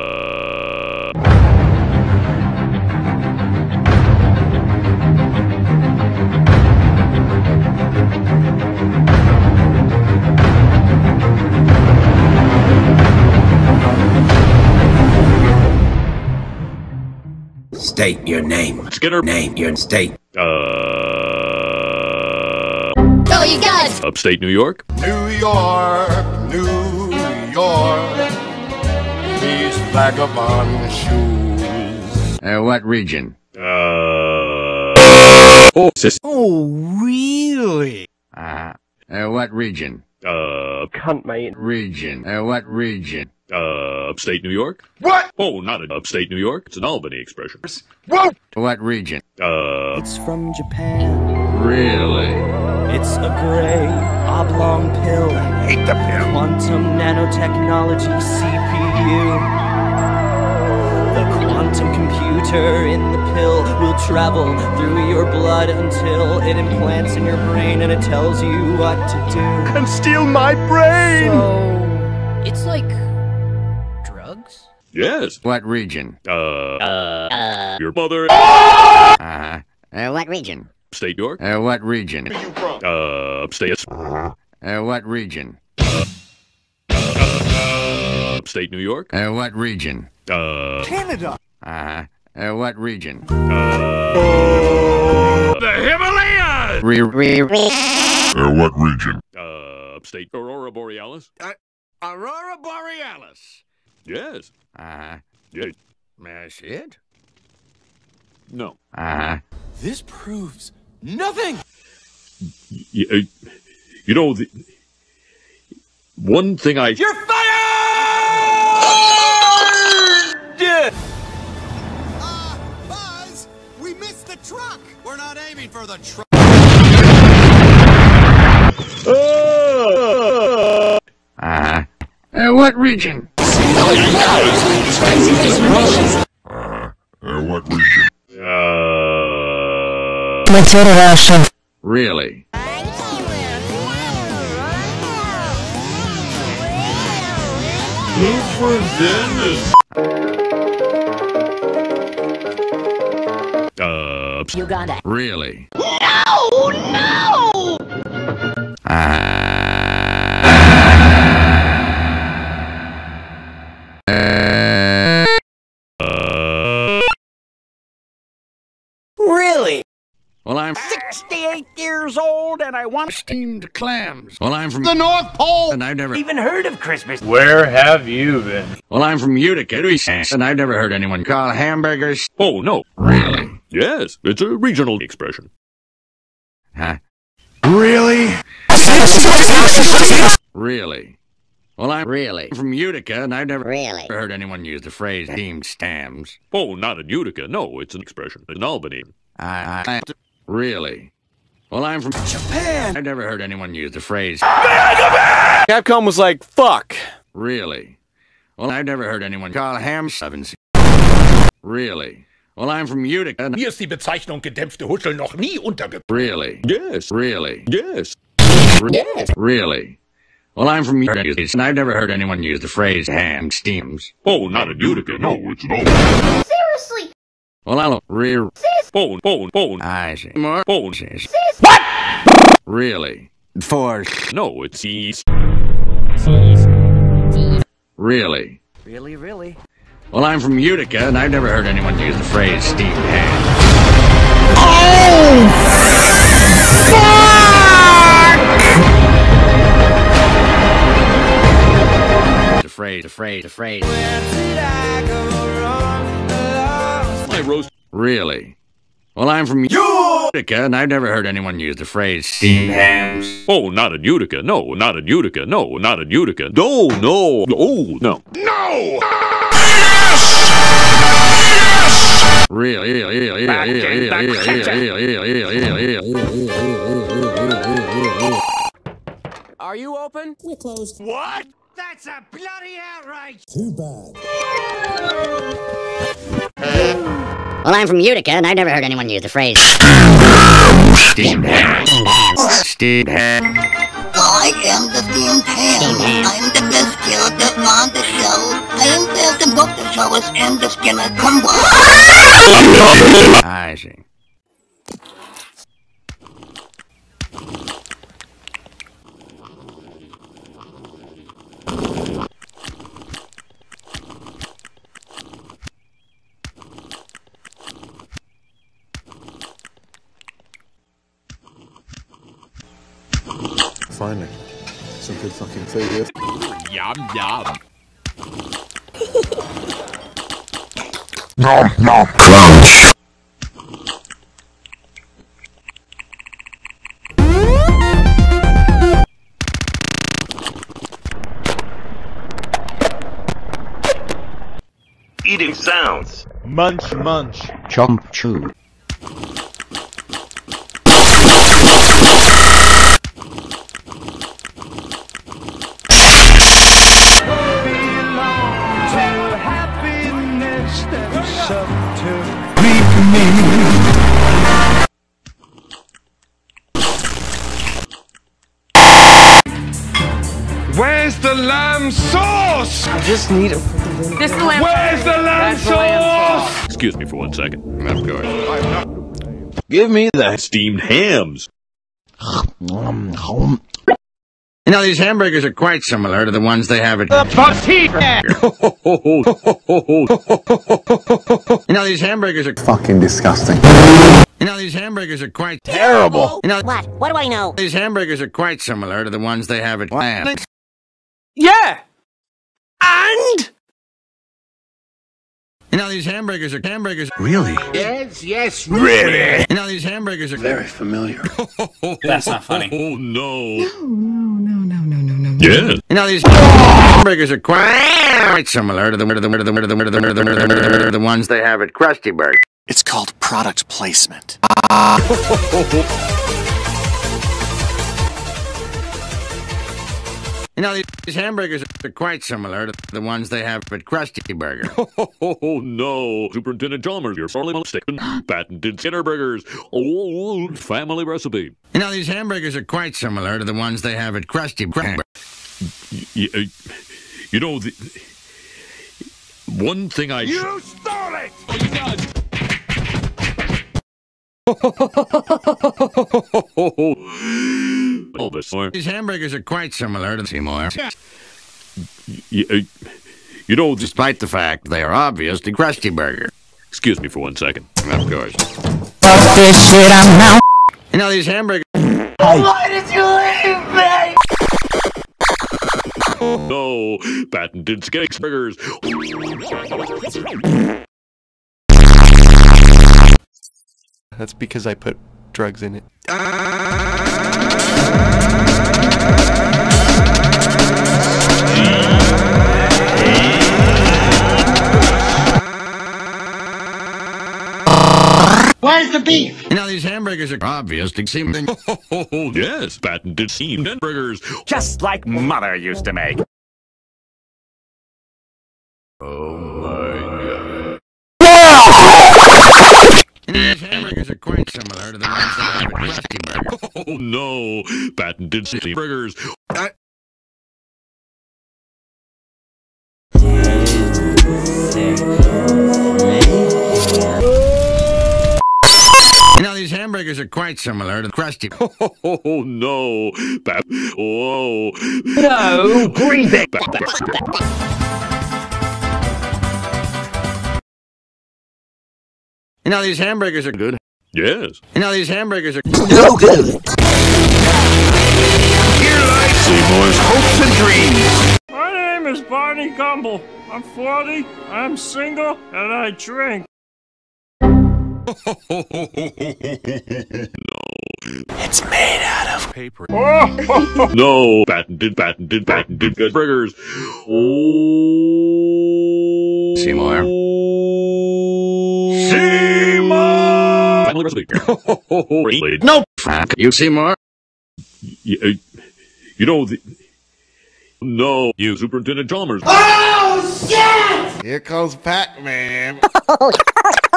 S55: State your name.
S3: Skinner.
S55: Name your state.
S3: Uh.
S5: Oh, you guys!
S3: Upstate New York.
S33: New York, New York. These vagabond shoes.
S4: Uh, what region?
S3: Uh. Oh, sis.
S19: Oh, really?
S4: Uh, uh, what region?
S3: Uh.
S39: Cunt, mate.
S4: Region. Uh, what region?
S3: Uh. Upstate New York.
S33: What?
S3: Oh, not in upstate New York. It's an Albany expression.
S33: Whoa!
S4: What region?
S3: Uh.
S19: It's from Japan.
S4: Really?
S19: It's a gray, oblong pill.
S33: I Hate the pill.
S19: Quantum nanotechnology CPU. The quantum computer in the pill will travel through your blood until it implants in your brain and it tells you what to do.
S33: And steal my brain!
S19: So, it's like drugs?
S3: Yes.
S4: What region?
S3: Uh.
S52: Uh,
S3: Your mother.
S4: Uh,
S52: uh, what region?
S3: Upstate New York.
S4: uh, what region?
S3: Uh. Upstate.
S4: Uh, what region?
S3: Uh. Upstate New York.
S4: Uh, what region?
S3: Uh.
S33: Canada.
S4: Uh-huh. Uh, what region?
S3: Uh.
S44: The Himalayas!
S4: Re- re-
S3: Uh, what region? Uh, upstate Aurora Borealis.
S44: Uh, Aurora Borealis.
S3: Yes.
S4: Uh-huh.
S3: Yes.
S44: That's it?
S3: No.
S4: Uh-huh.
S33: This proves nothing.
S3: Y- uh, you know, the, one thing I.
S33: You're fired!
S58: Ah Buzz, we missed the truck. We're not aiming for the truck.
S4: Uh.
S3: Uh, what region? Uh.
S4: Really?
S3: Who's for Dennis? Uh.
S5: Uganda.
S4: Really?
S5: No, no!
S33: Really?
S4: Well, I'm
S33: 68 years old and I want
S4: steamed clams. Well, I'm from
S33: the North Pole.
S4: and I've never
S33: even heard of Christmas.
S39: Where have you been?
S4: Well, I'm from Utica, and I've never heard anyone call hamburgers.
S3: Oh, no.
S4: Really?
S3: Yes, it's a regional expression.
S4: Huh?
S12: Really?
S4: Really? Well, I'm really from Utica, and I've never
S52: Really?
S4: heard anyone use the phrase deemed stams.
S3: Oh, not in Utica. No, it's an expression in Albany.
S4: I, I, really? Well, I'm from
S33: Japan.
S4: I've never heard anyone use the phrase
S13: Capcom was like, fuck.
S4: really. Well, I've never heard anyone call ham sevens. Really? Well, I'm from Utica,
S44: Mir ist die Bezeichnung gedämpfte Huschel noch nie untergebracht.
S4: really?
S3: Yes.
S4: Really?
S3: Yes.
S4: Yes. Really? Well, I'm from Utica, and I've never heard anyone use the phrase ham steams.
S3: Oh, not in Utica. No, it's an Albany.
S5: Seriously.
S4: Well, I'll rear.
S3: Bone, bone, bone.
S4: I see. More
S3: Bone.
S4: What? Really? For
S3: No, it's east.
S4: really?
S19: Really, really?
S4: Well, I'm from Utica, and I've never heard anyone use the phrase steamed ham. The phrase, the phrase, the phrase.
S3: My roast.
S4: Really? Well, I'm from Utica, and I've never heard anyone use the phrase steamed hams.
S3: Oh, not in Utica. No, not in Utica. No, not in Utica. No, no. Oh, no.
S44: No!
S4: Really? really, really, really, really,
S44: the
S4: really,
S44: kitchen.
S4: really, really, really, really.
S19: Are you open?
S26: We're closed.
S44: What? That's a bloody outrage!
S26: Too bad.
S52: Well, I'm from Utica, and I've never heard anyone use the phrase
S4: Steamed hams. Steamed hams.
S26: I am the steamed ham. I'm the best character on the show. I am there to book the showers and the Skinner combo.
S4: I see.
S59: Finally, some good fucking food here.
S44: Yum, yum.
S12: Nom nom crunch.
S48: Eating sounds.
S59: Munch munch.
S4: Chomp chew.
S12: The lamb sauce?
S59: I just need a.
S5: This is the lamb.
S12: Where's the lamb
S5: That's the lamb
S12: sauce?
S3: Excuse me for one second. Of course.
S59: Give me the.
S3: Steamed hams.
S4: You know, these hamburgers are quite similar to the ones they have at... you know, these hamburgers are...
S60: Fucking disgusting.
S4: You know, these hamburgers are quite... Terrible! You know...
S52: What? What do I know?
S4: These hamburgers are quite similar to the ones they have at... Land.
S13: Yeah! And?
S4: You know, these hamburgers are hamburgers.
S61: Really?
S44: Yes, yes,
S4: Really? You know, these hamburgers are
S61: Very familiar.
S13: Oh, That's not funny.
S3: Oh no.
S7: No, no, no, no, no, no, no.
S3: Yes.
S4: You know, these hamburgers are quite similar to the, to the, to the, to the, to the, to the, to the, to the ones they have at Krusty Burger.
S23: It's called product placement.
S4: You know, these, these hamburgers are quite similar to the ones they have at Krusty Burger.
S3: Oh no. Superintendent Chalmers, you're sorely mistaken. Patented Skinner Burgers. Old family recipe.
S4: You know, these hamburgers are quite similar to the ones they have at Krusty Burger.
S3: Y- y- uh, you know, the, one thing I...
S44: You stole it!
S3: oh, this more.
S4: These hamburgers are quite similar to Seymour,
S3: Y- uh, you know,
S4: despite the fact they are obvious to Krusty Burger.
S3: excuse me for one second.
S4: Of course.
S7: this shit, I'm out.
S4: You know, these hamburgers...
S7: Why did you leave me?
S3: No, patented Skix Burgers.
S23: That's because I put drugs in it.
S7: Where's the beef?
S4: You know, these hamburgers are obvious to seem...
S3: Oh, yes, patented steamed hamburgers.
S44: Just like Mother used to make.
S4: You know, these hamburgers are quite similar to the ones they have at Krusty Burger.
S3: Oh no, patented steamed burgers.
S4: I You know, these hamburgers are quite similar to Krusty.
S3: Oh no, Pat. Whoa.
S44: No, green big.
S4: You know, these hamburgers are good.
S3: Yes.
S4: You know, these hamburgers are...
S7: No good.
S44: Here lies Seymour's hopes and dreams.
S62: My name is Barney Gumble. I'm 40, I'm single, and I drink. no.
S23: It's made out of paper.
S3: No, patented, patented, patented good burgers. Oh.
S4: Seymour.
S3: Seymour! Family recipe. Really?
S4: No, fuck you, Seymour.
S3: Y- uh, you know, the, no, you, Superintendent Chalmers.
S7: Oh, shit!
S23: Here comes Pac-Man.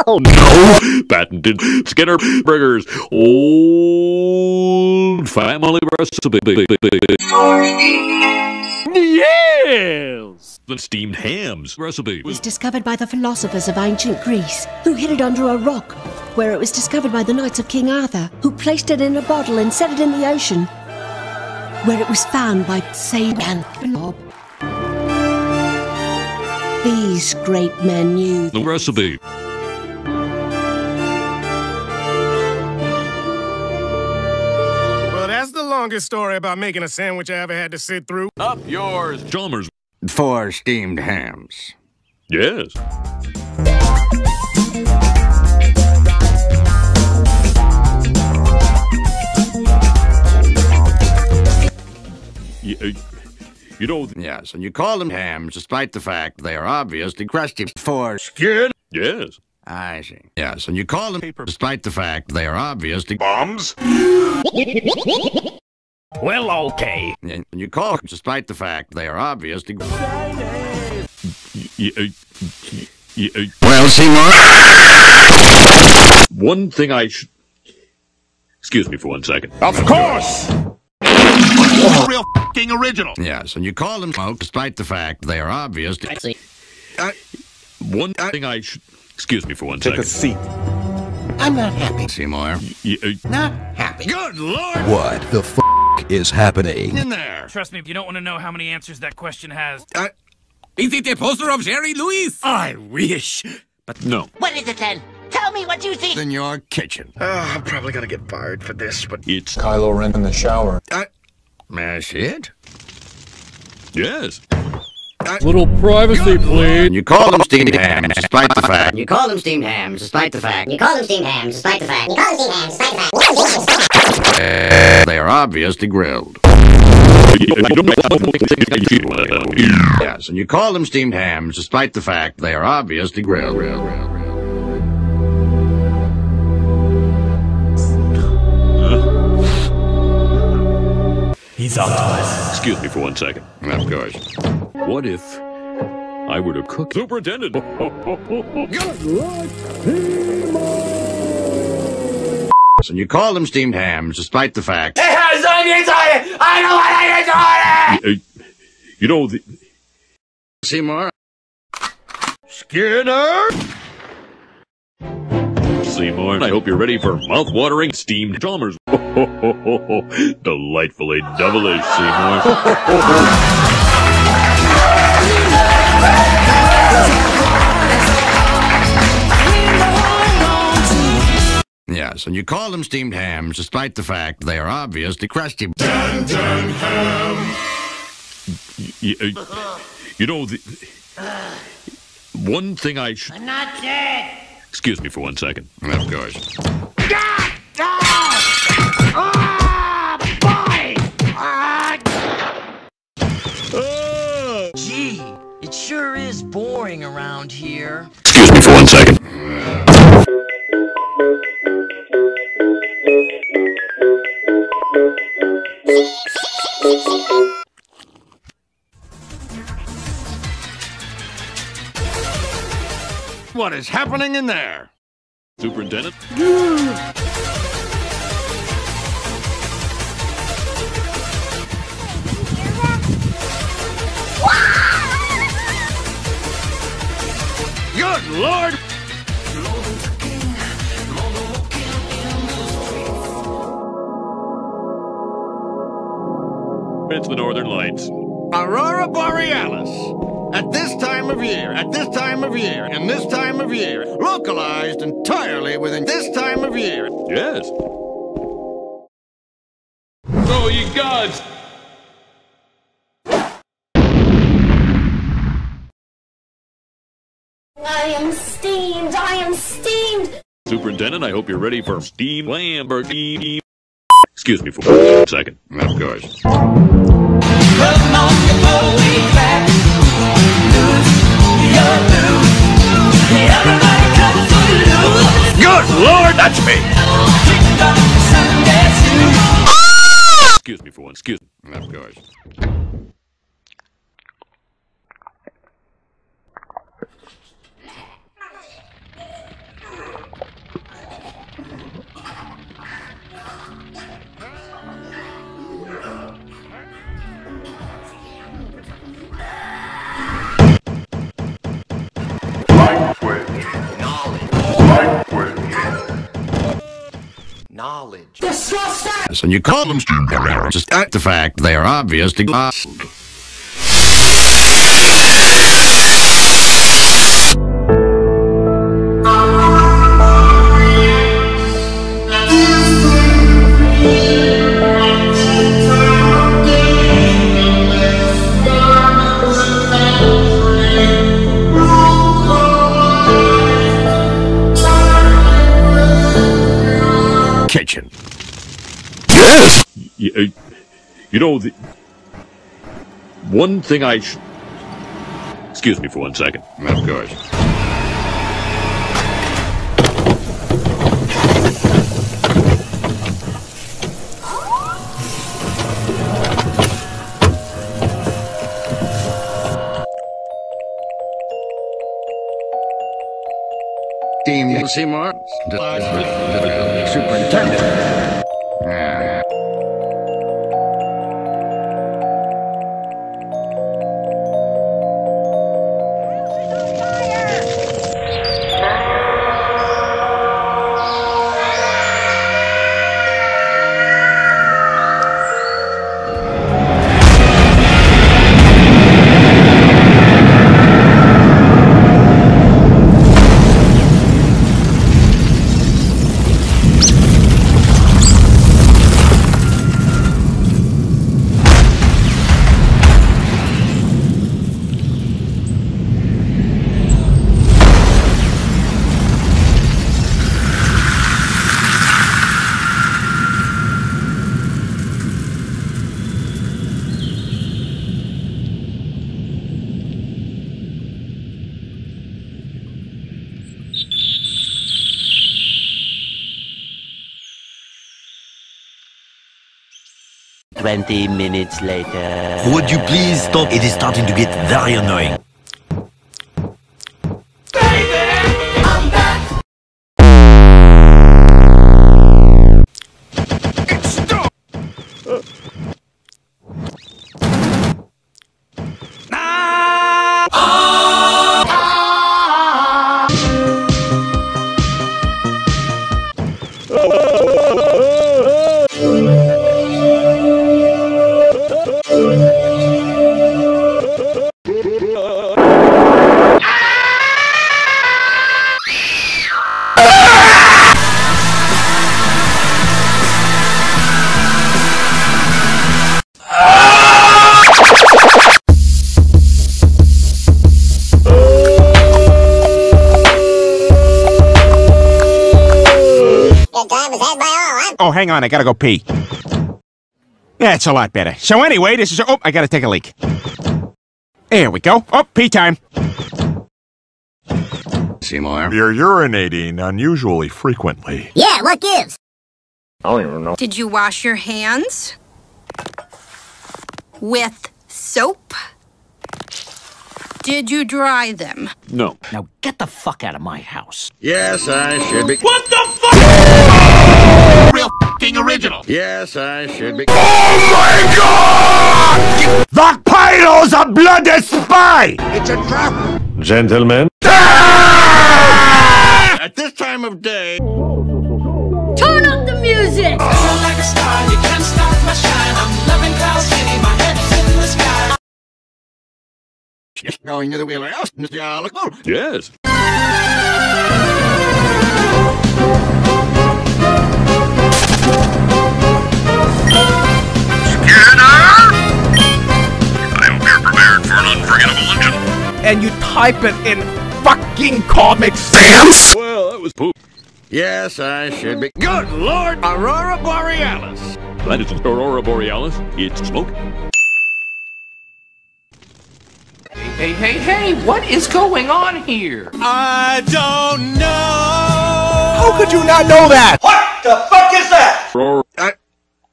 S3: Oh no! Patented Skinner Burgers. Old family recipe.
S13: Yes!
S3: The steamed hams recipe.
S63: was discovered by the philosophers of ancient Greece, who hid it under a rock, where it was discovered by the knights of King Arthur, who placed it in a bottle and set it in the ocean, where it was found by Sage and Blob. These great men knew
S3: The recipe.
S64: Longest story about making a sandwich I ever had to sit through.
S44: Up yours.
S3: Chalmers.
S4: Four steamed hams.
S3: Yes. Y- uh, you know,
S4: Yes, and you call them hams despite the fact they are obviously crusty. Four
S3: skin. Yes.
S4: I see. Yes, and you call them paper despite the fact they are obviously
S44: Bombs? Well, okay.
S4: And you call them despite the fact they are obviously.
S3: Y- uh, uh,
S4: Well, Seymour.
S3: one thing I should. Excuse me for one second.
S44: Of course! Real fucking original.
S4: Yes, and you call them smoke despite the fact they are obviously.
S52: I see.
S3: One thing I should. Excuse me for one
S23: Take a seat.
S7: I'm not happy.
S4: Seymour.
S3: Y-
S7: Not happy.
S44: Good lord!
S61: What the f?
S65: Is happening?
S44: in there?
S13: Trust me, if you don't want to know how many answers that question has.
S44: Uh, is it a poster of Jerry Lewis?
S13: I wish.
S3: But no.
S5: What is it then? Tell me what you see.
S44: In your kitchen.
S4: Oh, I'm probably gonna get fired for this, but
S3: It's
S12: Kylo Ren in the shower.
S44: Uh,
S4: that's it.
S3: yes.
S65: Little privacy, please.
S4: You call them steamed hams, despite the fact.
S52: You call them steamed hams, despite the fact. You call them steamed hams, despite the fact. You call them steamed hams, despite the fact.
S4: They are obviously grilled. Yes, and you call them steamed hams, despite the fact they are obviously grilled.
S66: He's Optimus.
S3: Excuse me for one second.
S4: Of course.
S3: What if I were to cook Superintendent?
S4: And you call them steamed hams, despite the fact.
S13: It has onions on it! I know what onions on it!
S3: Uh, you know, the,
S4: Seymour?
S44: Skinner?
S3: Seymour, I hope you're ready for mouth-watering steamed chalmers. Delightfully devilish, Seymour.
S4: Yes, and you call them steamed hams, despite the fact they are obviously crusty.
S3: Y- uh, you know, the, one thing I should...
S5: I'm not dead.
S3: Excuse me for one second.
S4: Of course. Ah! Oh! Ah! Boy! Ah!
S33: Gee, it sure is boring around here.
S3: Excuse me for one second.
S44: What is happening in there?
S3: Superintendent?
S44: Good Lord!
S3: It's the Northern Lights.
S44: Aurora Borealis. At this time of year, at this time of year, and this time of year, localized entirely within this time of year.
S3: Yes.
S67: Oh, you gods!
S9: I am steamed. I am steamed.
S3: Superintendent, I hope you're ready for steam Lamborghini. Excuse me for one second.
S4: Of course.
S44: Good Lord, that's me!
S3: Excuse me for one. Excuse me.
S4: Of course.
S68: Knowledge.
S4: Yes, and you call them hams, despite the fact they are obvious to
S44: Kitchen.
S3: You know, the, one thing I should... Excuse me for one second.
S4: Of course. Team Seymour. Superintendent. Ah.
S57: Twenty minutes later.
S69: Would you please stop? It is starting to get very annoying.
S44: Oh, hang on, I gotta go pee. That's a lot better. So anyway, this is... Oh, I gotta take a leak. There we go. Oh, pee time.
S4: Seymour.
S12: You're urinating unusually frequently.
S52: Yeah, what gives?
S12: I don't even know.
S70: Did you wash your hands? With soap? Did you dry them?
S3: No.
S57: Now get the fuck out of my house.
S4: Yes, I should be.
S70: What the fuck?
S4: Real f***ing original. Yes, I should be.
S44: Oh my god, The pyro's a bloody spy!
S4: It's a trap.
S12: Gentlemen. Ah!
S4: At this time of day.
S70: Turn up the music!
S23: like a star, you can't stop my shine. I'm loving Cloud City, my head's in the sky.
S4: Just going to the wheeler house, Mr. Alec.
S3: Yes.
S71: I hope you're prepared for an unforgettable engine.
S44: And you type it in fucking Comic Sans?
S3: Well, that was poop.
S4: Yes, I should be. Good Lord, Aurora Borealis.
S3: That isn't Aurora Borealis. It's smoke.
S13: Hey, hey, hey, hey, what is going on here?
S23: I don't know.
S44: How could you not know that?
S23: What the fuck is that?
S3: Aurora.
S4: At,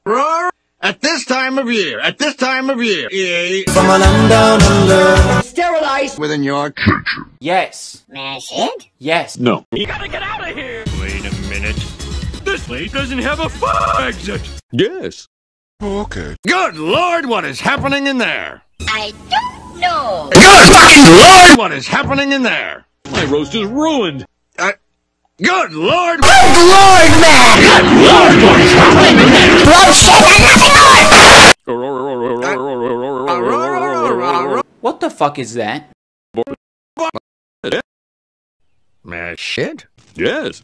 S4: Aurora, at this time of year, at this time of year, EA,
S23: From a land down under.
S70: Sterilized!
S4: within your kitchen.
S13: Yes.
S52: Smash it?
S13: Yes.
S3: No.
S71: You gotta get out of here! Wait a minute. This place doesn't have a fire exit!
S3: Yes.
S47: Okay.
S4: Good Lord, what is happening in there?
S70: I don't know.
S4: Good fucking Lord, what is happening in there?
S3: My roast is ruined.
S4: Uh, good Lord.
S52: Good lord, man! Good lord, what is happening in there? Blow shit
S3: Aurora.
S13: What the fuck is that?
S4: Man, shit.
S3: Yes.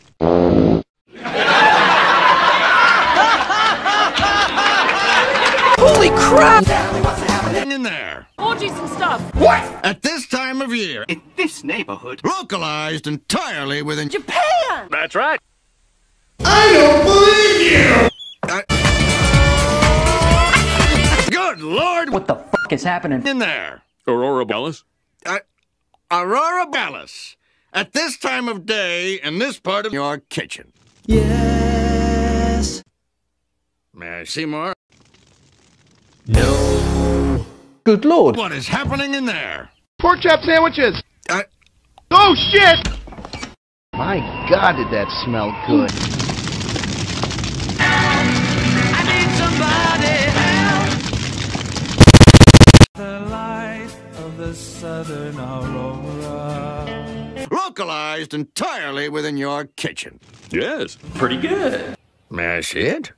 S70: Holy crap!
S4: Happening in there.
S70: Orgies and stuff.
S4: What? At this time of year,
S23: In this neighborhood.
S4: localized entirely within
S70: Japan!
S71: That's right.
S4: I don't believe you! good Lord,
S13: What the fuck is happening?
S4: in there?
S3: Aurora Borealis.
S4: Uh, Aurora Ballas. At this time of day, in this part of your kitchen.
S23: Yes.
S4: May I see more?
S13: Good lord.
S4: What is happening in there?
S72: Pork chop sandwiches!
S4: Uh,
S72: Oh shit!
S73: My God, did that smell good.
S23: I need somebody help. The light of the southern aurora.
S4: localized entirely within your kitchen.
S3: Yes.
S13: Pretty good.
S4: May I see it?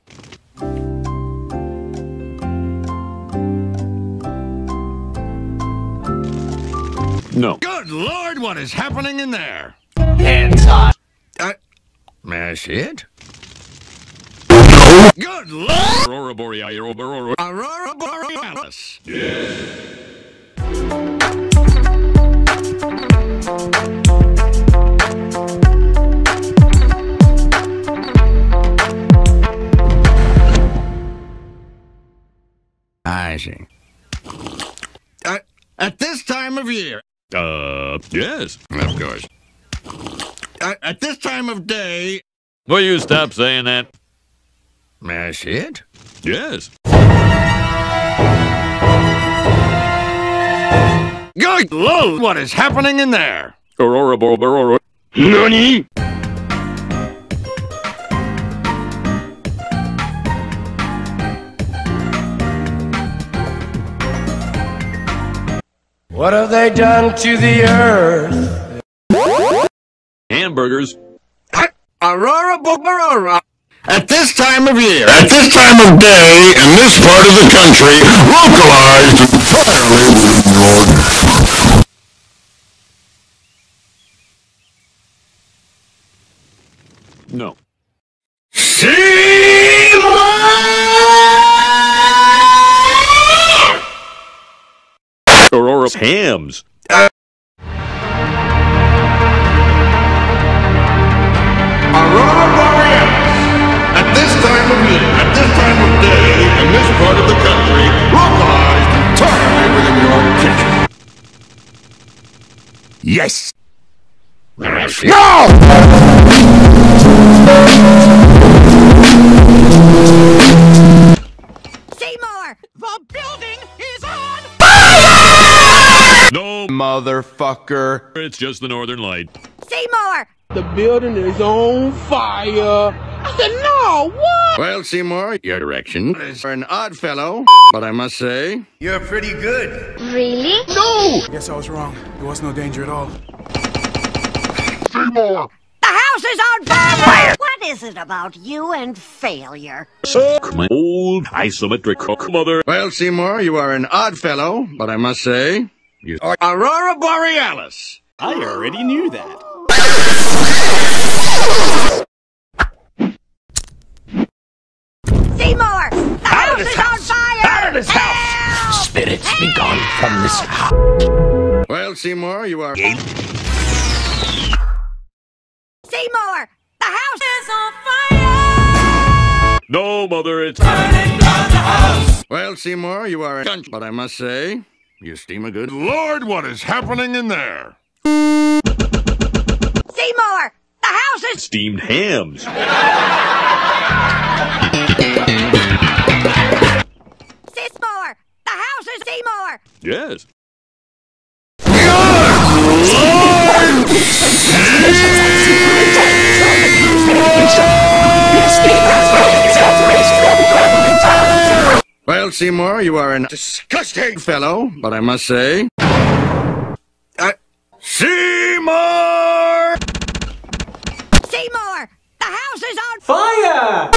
S3: No.
S4: Good Lord, what is happening in there?
S23: Hands hot.
S4: Uh, may I see it? Good Lord!
S3: Aurora Borealis. Aurora.
S4: Aurora Borealis. I see. Uh, at this time of year,
S3: uh, yes,
S4: of course. At, at this time of day...
S3: Will you stop saying that?
S4: Mash it?
S3: Yes.
S4: Good lord, what is happening in there?
S3: Aurora, Aurora.
S4: Nani?
S74: What have they done to the earth?
S3: Hamburgers.
S4: Aurora, Aurora. At this time of year, at this time of day, in this part of the country, localized entirely within your
S3: No. Aurora's hams.
S47: Aurora Borealis. At this time of year, at this time of day, in this part of the country, localized entirely within your kitchen.
S4: Yes.
S5: Seymour!
S3: No,
S75: Motherfucker.
S3: it's just the Northern Light.
S5: Seymour!
S74: The building is on fire. I said, no, what?
S4: Well, Seymour, your direction is an odd fellow, but I must say,
S76: You're pretty good.
S5: Really?
S74: No!
S77: Guess I was wrong. There was no danger at all.
S4: Seymour.
S5: The house is on fire! What is it about you and failure?
S3: Suck my old isometric cook mother.
S4: Well, Seymour, you are an odd fellow, but I must say, you are Aurora Borealis.
S77: I already knew that.
S5: Seymour! The house is on fire!
S78: Out of this house! Spirits be gone from this house.
S4: Well, Seymour, you are.
S5: Seymour! The house is on fire!
S3: No, mother, it's.
S4: Well, Seymour, you are a cunt, but I must say, you steam a good.
S47: Lord, what is happening in there?
S5: Seymour! The house is.
S3: Steamed hams.
S5: Seymour! The house is Seymour!
S3: Yes.
S4: Well, Seymour, you are a disgusting fellow, but I must say. I... Seymour!
S5: Seymour! The house is on
S74: Fire!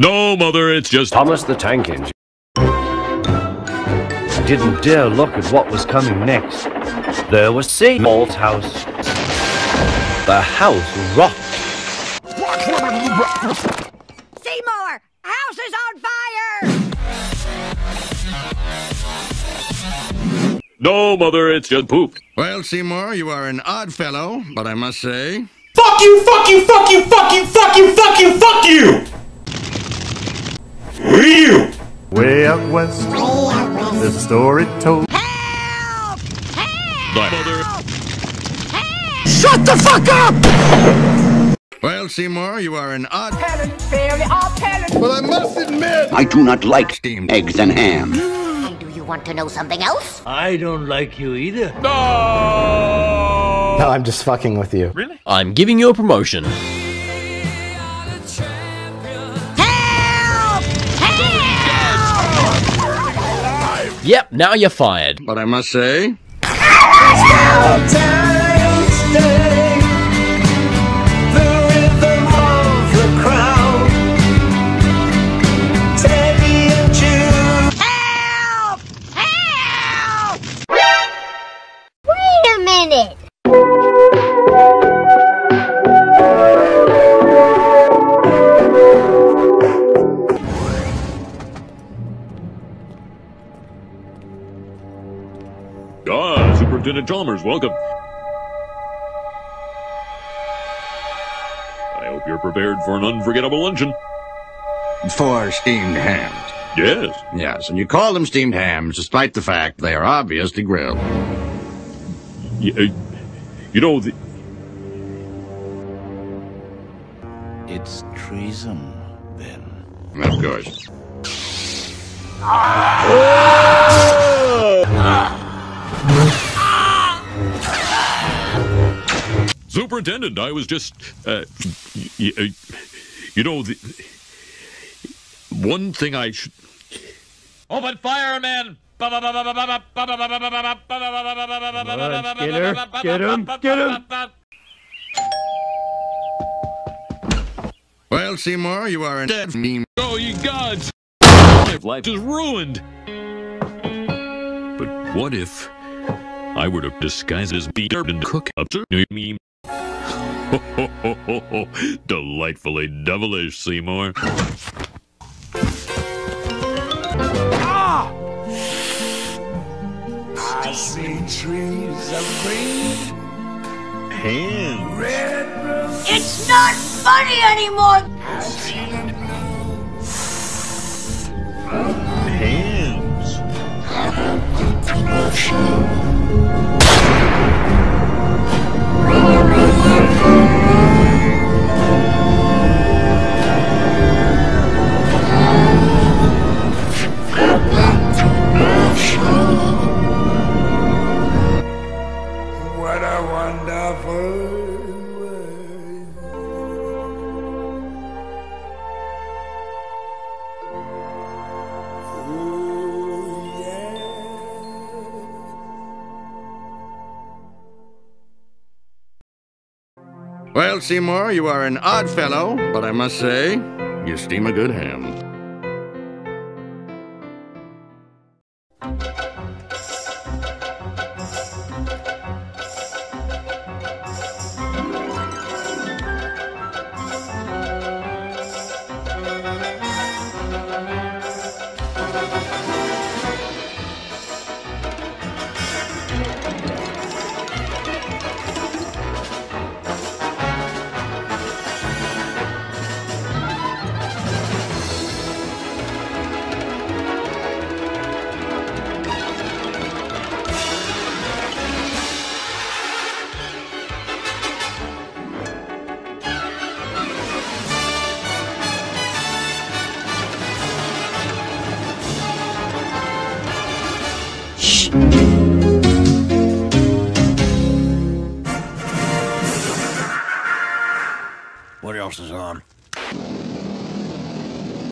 S3: No, mother, it's just.
S79: Thomas the Tank Engine. I didn't dare look at what was coming next. There was Seymour's house. The house rocked.
S5: Seymour! House is on fire!
S3: No, mother, it's just poop.
S4: Well, Seymour, you are an odd fellow, but I must say.
S74: Fuck you, fuck you, fuck you, fuck you, fuck you, fuck you, fuck you! You!
S12: Way out west, there's a story told.
S3: The mother. Help!
S12: Shut the fuck up!
S4: Well, Seymour, you are an odd.
S76: But I must admit,
S2: I do not like steamed eggs and ham.
S5: And do you want to know something else?
S79: I don't like you either.
S12: No,
S80: I'm just fucking with you.
S3: Really?
S81: I'm giving you a promotion.
S5: Help! Help!
S81: Yep, now you're fired.
S4: But I must say.
S3: Ah, Superintendent Chalmers, welcome. I hope you're prepared for an unforgettable luncheon.
S4: Four steamed hams.
S3: Yes.
S4: Yes, and you call them steamed hams despite the fact they are obviously grilled.
S3: Y- uh, you know, the,
S2: It's treason, then.
S4: Of course.
S3: Superintendent, I was just, uh, y- y- you know, the, one thing I should.
S82: Open fire, man!
S83: Get her, get him, get him.
S4: Well, Seymour, you are a dead meme.
S3: Oh, you gods! My life is ruined! But what if I were to disguise as Peter and cook up to new Delightfully devilish, Seymour. Ah!
S12: I see trees of green,
S3: Hands.
S12: red roses.
S5: It's not funny anymore!
S3: Hands.
S4: Well, Seymour, you are an odd fellow, but I must say, you steam a good ham.